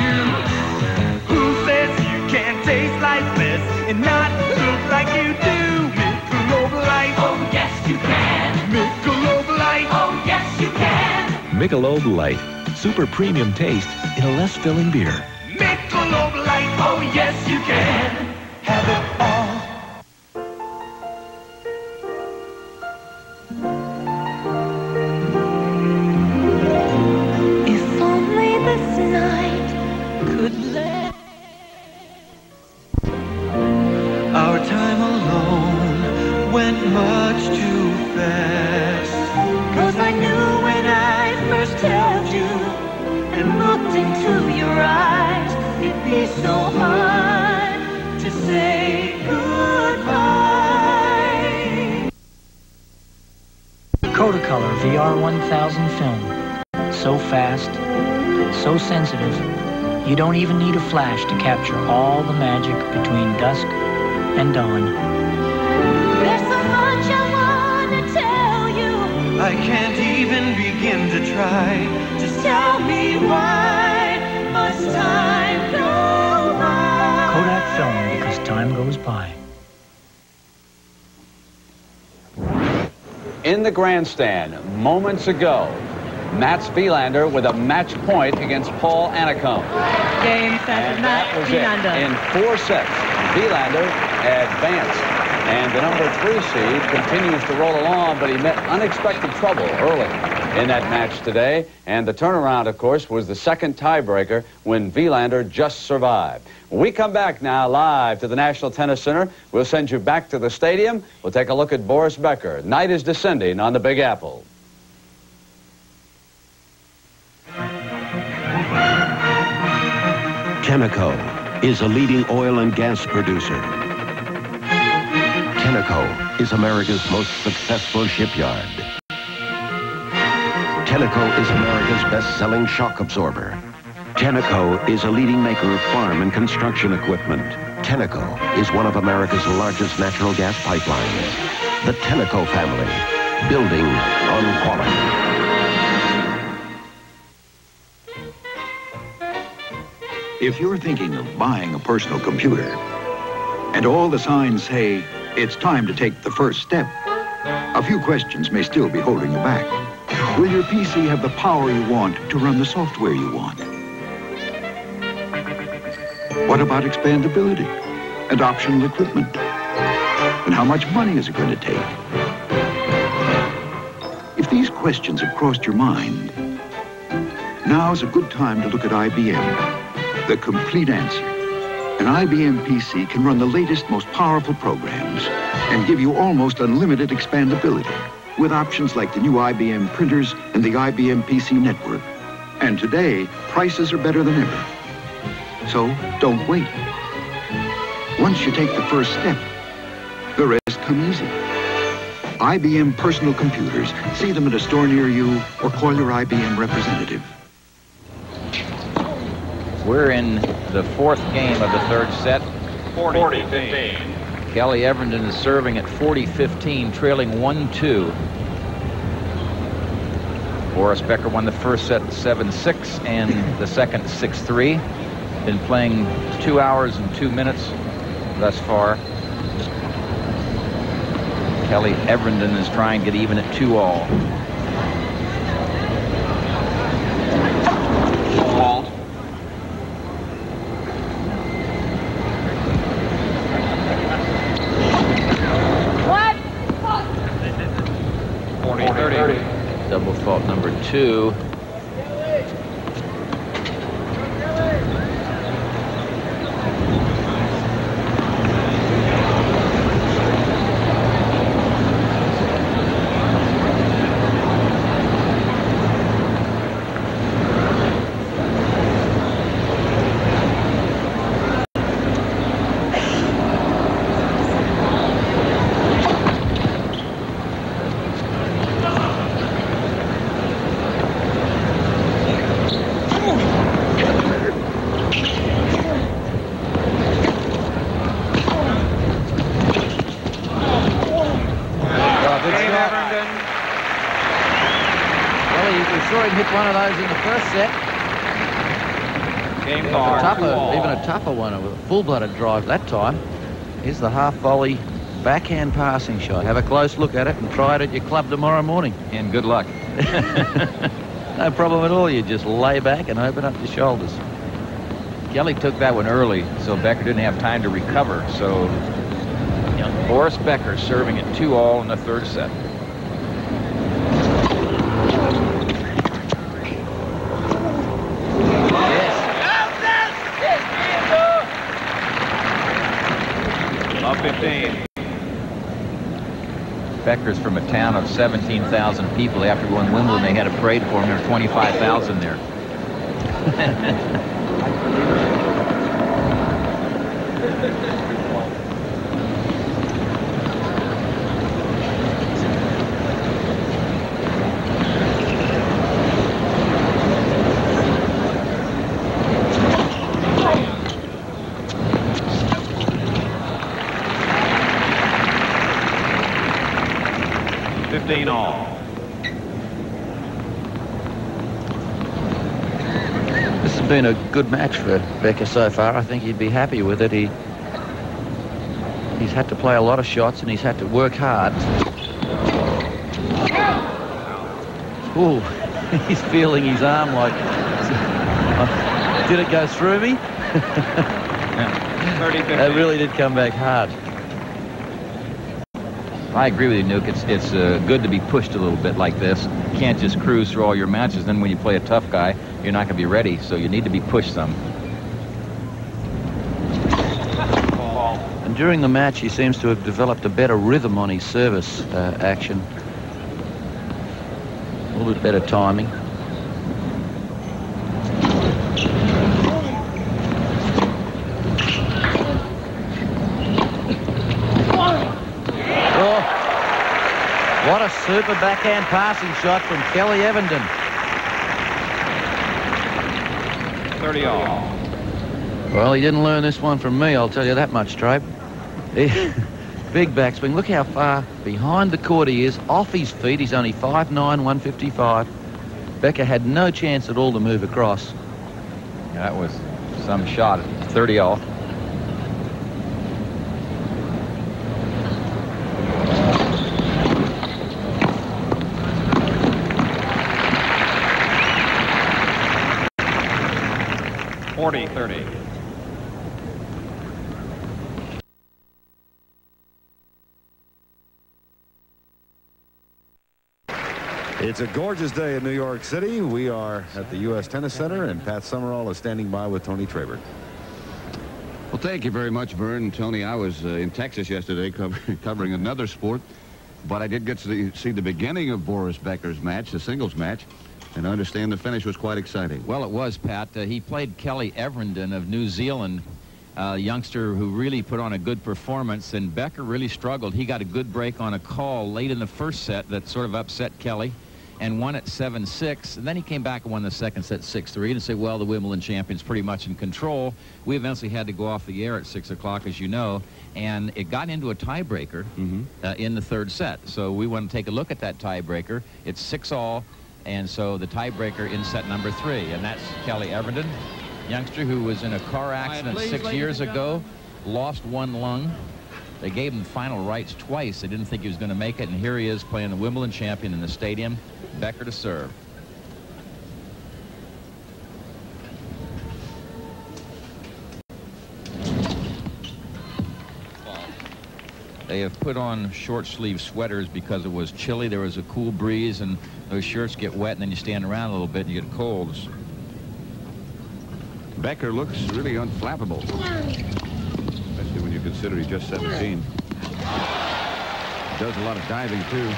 Michelob Light. Super premium taste in a less filling beer. Michelob Light. Oh, yes, you can. Flash to capture all the magic between dusk and dawn. There's so much I wanna tell you. I can't even begin to try. Just tell me why must time go by? Kodak film because time goes by. In the grandstand, moments ago, Mats Wilander with a match point against Paul Annacone. Game, set, And that was it. In four sets, Wilander advanced. And the number three seed continues to roll along, but he met unexpected trouble early in that match today. And the turnaround, of course, was the second tiebreaker when Wilander just survived. When we come back now live to the National Tennis Center, we'll send you back to the stadium. We'll take a look at Boris Becker. Night is descending on the Big Apple. Tenneco is a leading oil and gas producer. Tenneco is America's most successful shipyard. Tenneco is America's best-selling shock absorber. Tenneco is a leading maker of farm and construction equipment. Tenneco is one of America's largest natural gas pipelines. The Tenneco family, building on quality. If you're thinking of buying a personal computer, and all the signs say it's time to take the first step, a few questions may still be holding you back. Will your PC have the power you want to run the software you want? What about expandability and optional equipment? And how much money is it going to take? If these questions have crossed your mind, now's a good time to look at IBM. The complete answer. An IBM PC can run the latest, most powerful programs and give you almost unlimited expandability. with options like the new IBM printers and the IBM PC network. And today, prices are better than ever. So don't wait. Once you take the first step, the rest come easy. IBM personal computers. See them at a store near you or call your IBM representative. We're in the fourth game of the third set. 40-15. Kelly Evernden is serving at 40-15, trailing 1-2. Boris Becker won the first set 7-6 and the second 6-3. Been playing two hours and two minutes thus far. Kelly Evernden is trying to get even at two all. Fault. What? 40-30. Double fault number two. Game Evernden. Well, you, we saw him hit one of those in the first set. Game A bar. tougher, two all. even a tougher one with a full-blooded drive that time. Here's the half volley backhand passing shot. Have a close look at it and try it at your club tomorrow morning. And good luck. *laughs* No problem at all. You just lay back and open up your shoulders. Kelly took that one early, so Becker didn't have time to recover. So Boris Becker serving at two all in the third set. Up 15. Becker's from a town of 17,000 people. After going Wimbledon, they had a parade for him. There were 25,000 there. *laughs* Fifteen all. This has been a good match for Becker so far. I think he'd be happy with it. He He's had to play a lot of shots and he's had to work hard. Ooh, *laughs* he's feeling his arm like... *laughs* Did it go through me? 30 That really did come back hard. I agree with you, Newk. It's it's uh, good to be pushed a little bit like this. You can't just cruise through all your matches. Then when you play a tough guy, you're not going to be ready. So you need to be pushed some. And during the match, he seems to have developed a better rhythm on his service uh, action. A little bit better timing. Oh, what a super backhand passing shot from Kelly Evernden. 30 all. Well, he didn't learn this one from me, I'll tell you that much, Trope. *laughs* Big backswing. Look how far behind the court he is. Off his feet. He's only 5'9", 155. Becker had no chance at all to move across. That was some shot 30 off. 4030. It's a gorgeous day in New York City. We are at the U.S. Tennis Center, and Pat Summerall is standing by with Tony Trabert. Well, thank you very much, Vern. Tony, I was uh, in Texas yesterday *laughs* covering another sport, but I did get to see the beginning of Boris Becker's match, the singles match and I understand the finish was quite exciting. Well, it was, Pat. Uh, he played Kelly Evernden of New Zealand, a youngster who really put on a good performance, and Becker really struggled. He got a good break on a call late in the first set that sort of upset Kelly and won at 7-6. And then he came back and won the second set 6-3 and said, well, the Wimbledon champion's pretty much in control. We eventually had to go off the air at 6 o'clock, as you know, and it got into a tiebreaker uh, in the third set. So we want to take a look at that tiebreaker. It's 6 all, and so the tiebreaker in set number three, and that's Kelly Evernden, youngster who was in a car accident please, six years ago, lost one lung. They gave him final rites twice. They didn't think he was going to make it, and here he is playing the Wimbledon champion in the stadium. Becker to serve. They have put on short sleeve sweaters because it was chilly. There was a cool breeze, and those shirts get wet, and then you stand around a little bit and you get colds. Becker looks really unflappable, especially when you consider he's just 17. Does a lot of diving, too.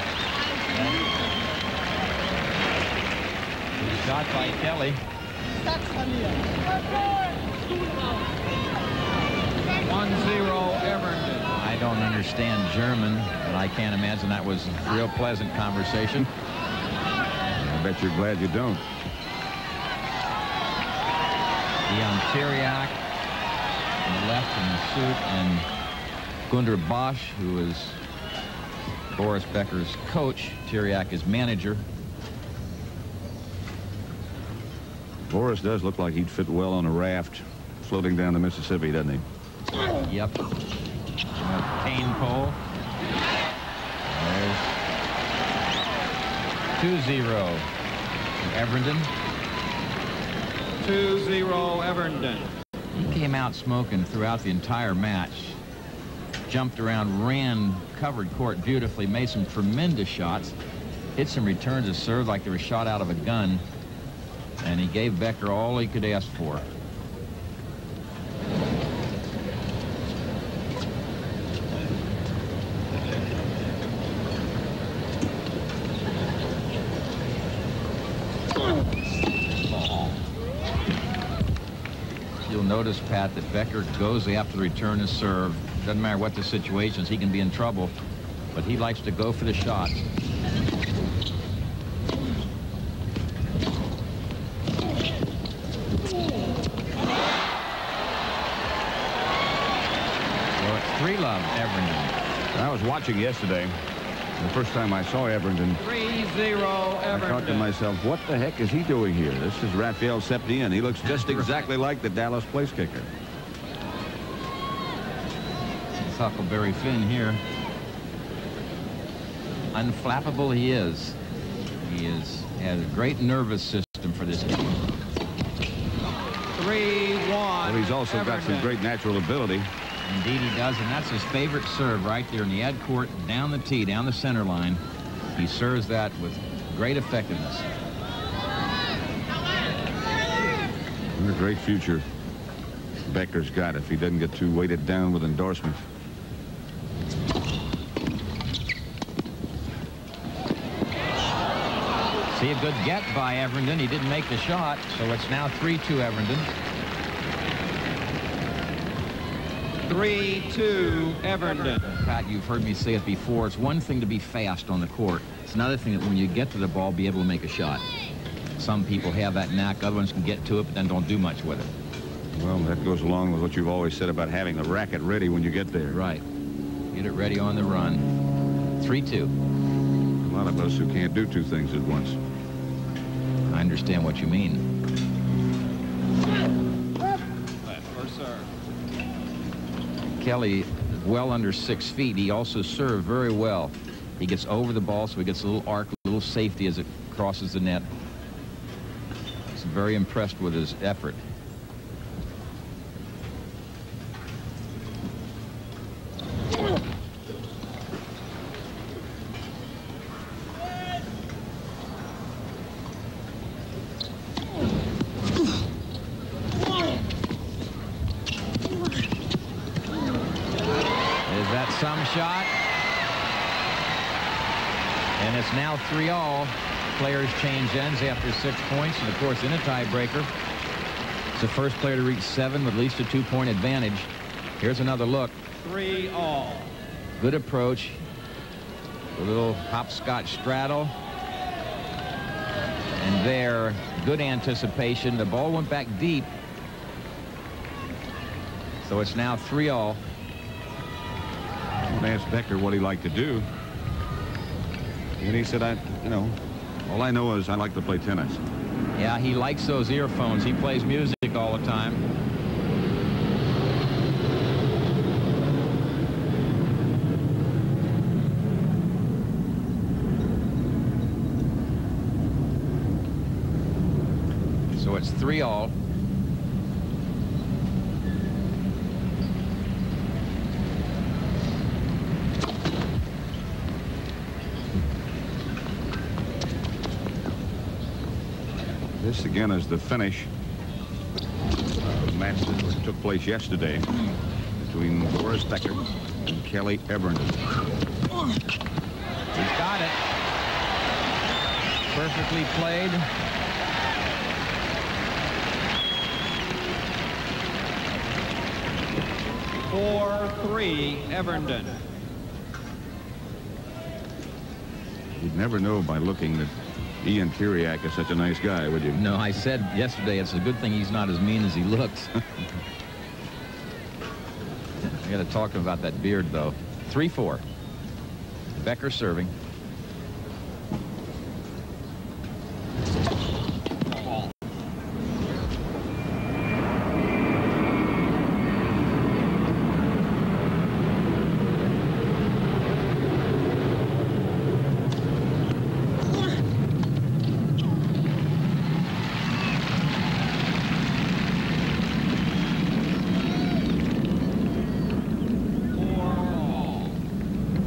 Shot by Kelly. 1-0 Evernden. I don't understand German, but I can't imagine that was a real pleasant conversation. I bet you're glad you don't. Ion Tiriac on the left in the suit, and Günther Bosch, who is Boris Becker's coach. Tiriac is manager. Boris does look like he'd fit well on a raft floating down the Mississippi, doesn't he? Yep. Cane pole. There's 2-0 Evernden. 2-0 Evernden. He came out smoking throughout the entire match. Jumped around, ran, covered court beautifully, made some tremendous shots. Hit some returns of serve like they were shot out of a gun. And he gave Becker all he could ask for. Notice, Pat, that Becker goes after the return of serve. Doesn't matter what the situation is, he can be in trouble. But he likes to go for the shot. It's three love, Evernden. I was watching yesterday. The first time I saw Evernden, 3-0 I thought to myself, what the heck is he doing here? This is Rafael Septien. He looks just exactly like the Dallas place kicker. It's Huckleberry Finn here. Unflappable he is. He is has a great nervous system for this game. 3-1 Well, he's also got some great natural ability. Indeed he does, and that's his favorite serve right there in the ad court, down the tee, down the center line. He serves that with great effectiveness. What a great future Becker's got if he doesn't get too weighted down with endorsements. See a good get by Evernden. He didn't make the shot, so it's now 3-2 Evernden. 3-2 Evernden. Pat, you've heard me say it before. It's one thing to be fast on the court. It's another thing that when you get to the ball, be able to make a shot. Some people have that knack. Other ones can get to it, but then don't do much with it. Well, that goes along with what you've always said about having the racket ready when you get there. Right. Get it ready on the run. 3-2. A lot of us who can't do two things at once. I understand what you mean. Kelly well under six feet. He also served very well. He gets over the ball, so he gets a little arc, a little safety as it crosses the net. He's very impressed with his effort. Is that some shot? And it's now 3 all. Players change ends after six points. And of course, in a tiebreaker, it's the first player to reach seven with at least a two-point advantage. Here's another look. Three all. Good approach. A little hopscotch straddle. And there, good anticipation. The ball went back deep. So it's now 3 all. I asked Becker what he liked to do. And he said, I, you know, all I know is I like to play tennis. Yeah, he likes those earphones. He plays music all the time. So it's three all. This again is the finish of a match that took place yesterday between Boris Becker and Kelly Evernden. He's got it. Perfectly played. Four, three, Evernden. You'd never know by looking that Ion Tiriac is such a nice guy, would you? No, I said yesterday it's a good thing he's not as mean as he looks. *laughs* I got to talk to him about that beard, though. 3-4. Becker serving.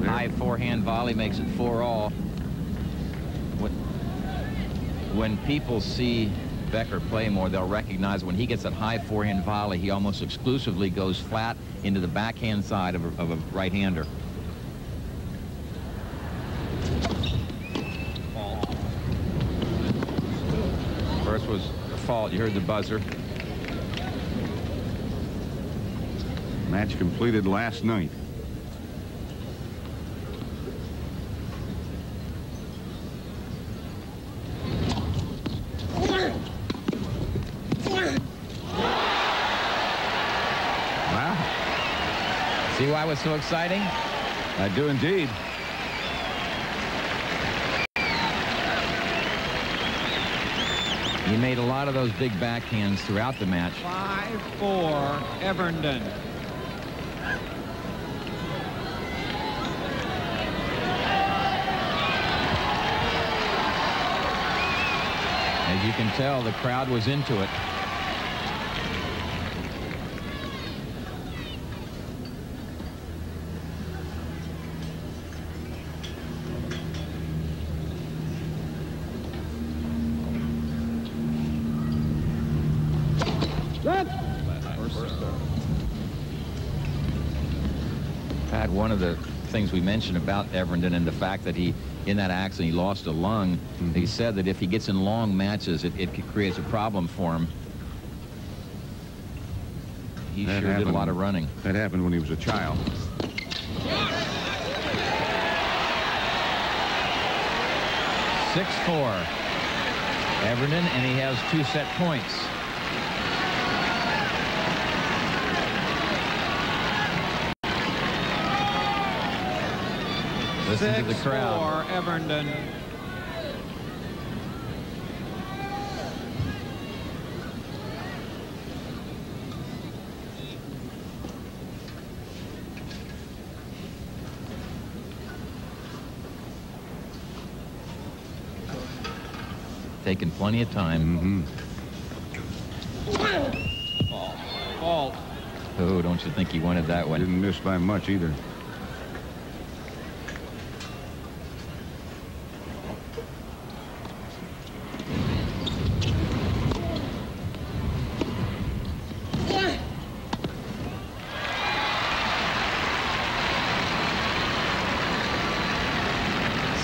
High forehand volley makes it four all. When, when people see Becker play more, they'll recognize when he gets that high forehand volley, he almost exclusively goes flat into the backhand side of a, of a right-hander. First was a fault. You heard the buzzer. Match completed last night. Wow. See why it was so exciting? I do indeed. He made a lot of those big backhands throughout the match. Five, four, Evernden. As you can tell, the crowd was into it. Pat, one of the things we mentioned about Evernden and the fact that he, in that accident, he lost a lung. Mm-hmm. He said that if he gets in long matches, it, it creates a problem for him. He That sure did a lot of running. That happened when he was a child. Six four. Evernden, and he has two set points. Listen to the crowd. four, Evernden. Taking plenty of time. Mm-hmm. Fault. Oh, don't you think he wanted that one? Didn't miss by much either.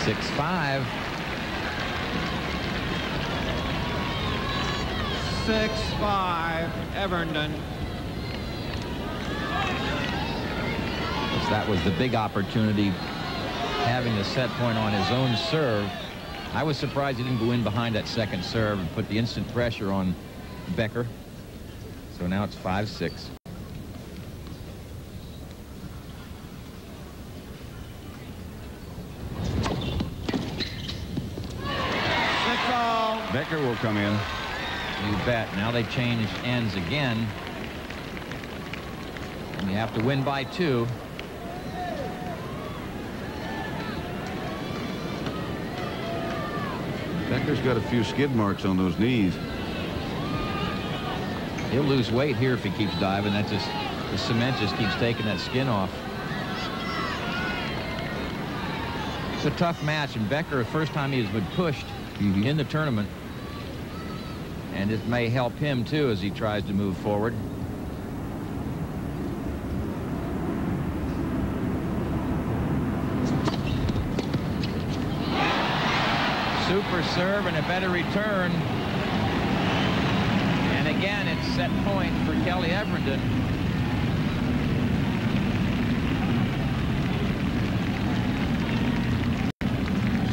6-5. Six, five, Evernden. Because that was the big opportunity, having the set point on his own serve. I was surprised he didn't go in behind that second serve and put the instant pressure on Becker. So now it's 5-6. Becker will come in. You bet. Now they change ends again. And you have to win by two. Becker's got a few skid marks on those knees. He'll lose weight here if he keeps diving. That just the cement just keeps taking that skin off. It's a tough match, and Becker, the first time he has been pushed mm-hmm. in the tournament, and it may help him too as he tries to move forward. Super serve and a better return. And again, it's set point for Kelly Evernden.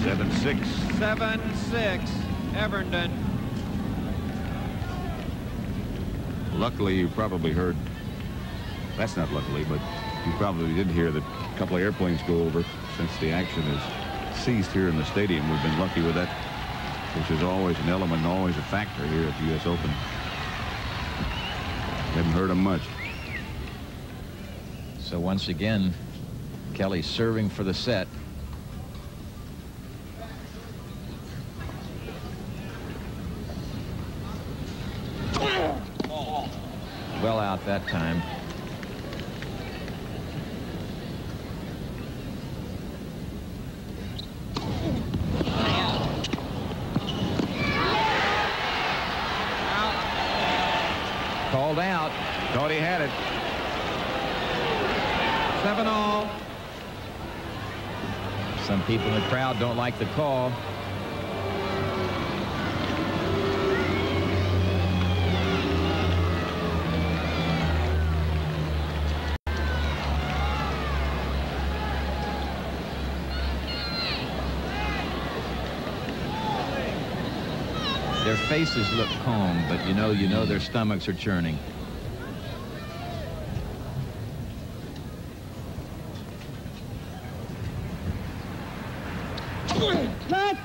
Seven six. Seven, six, Evernden. Luckily, you probably heard. That's not luckily, but you probably did hear that a couple of airplanes go over since the action is ceased here in the stadium. We've been lucky with that, which is always an element and always a factor here at the U.S. Open. Haven't heard him much. So once again, Kelly serving for the set. Well out that time. Called out. Thought he had it. Seven all. Some people in the crowd don't like the call. Their faces look calm, but you know, you know their stomachs are churning. Net.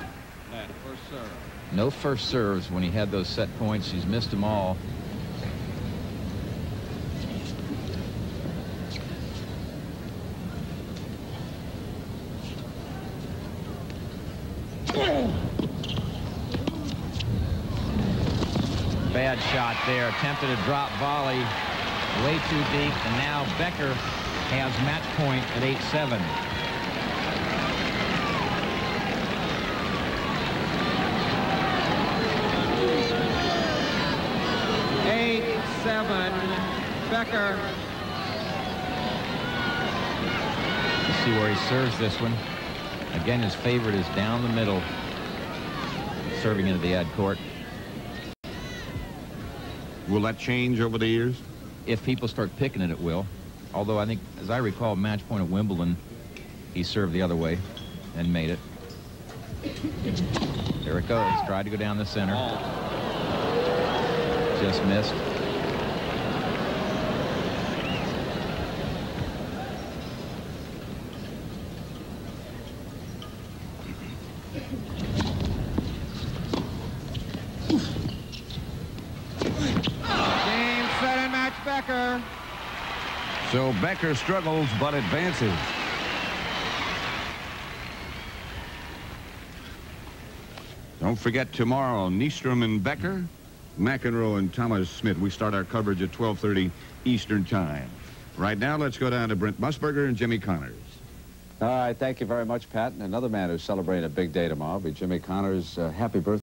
Net, first serve. No first serves when he had those set points. He's missed them all. Bad shot there. Attempted a drop volley way too deep. And now Becker has match point at 8-7. Eight, seven, Becker. Let's see where he serves this one. Again, his favorite is down the middle, serving into the ad court. Will that change over the years? If people start picking it, it will. Although I think, as I recall, match point at Wimbledon, he served the other way and made it. There it goes. Tried to go down the center. Just missed. Game, set, and match Becker. Struggles but advances. Don't forget tomorrow, Nystrom and Becker, McEnroe and Tomas Smid. We start our coverage at 12:30 Eastern Time. Right now, let's go down to Brent Musburger and Jimmy Connors. All right, thank you very much, Pat. And another man who's celebrating a big day tomorrow will be Jimmy Connors. Uh, happy birthday.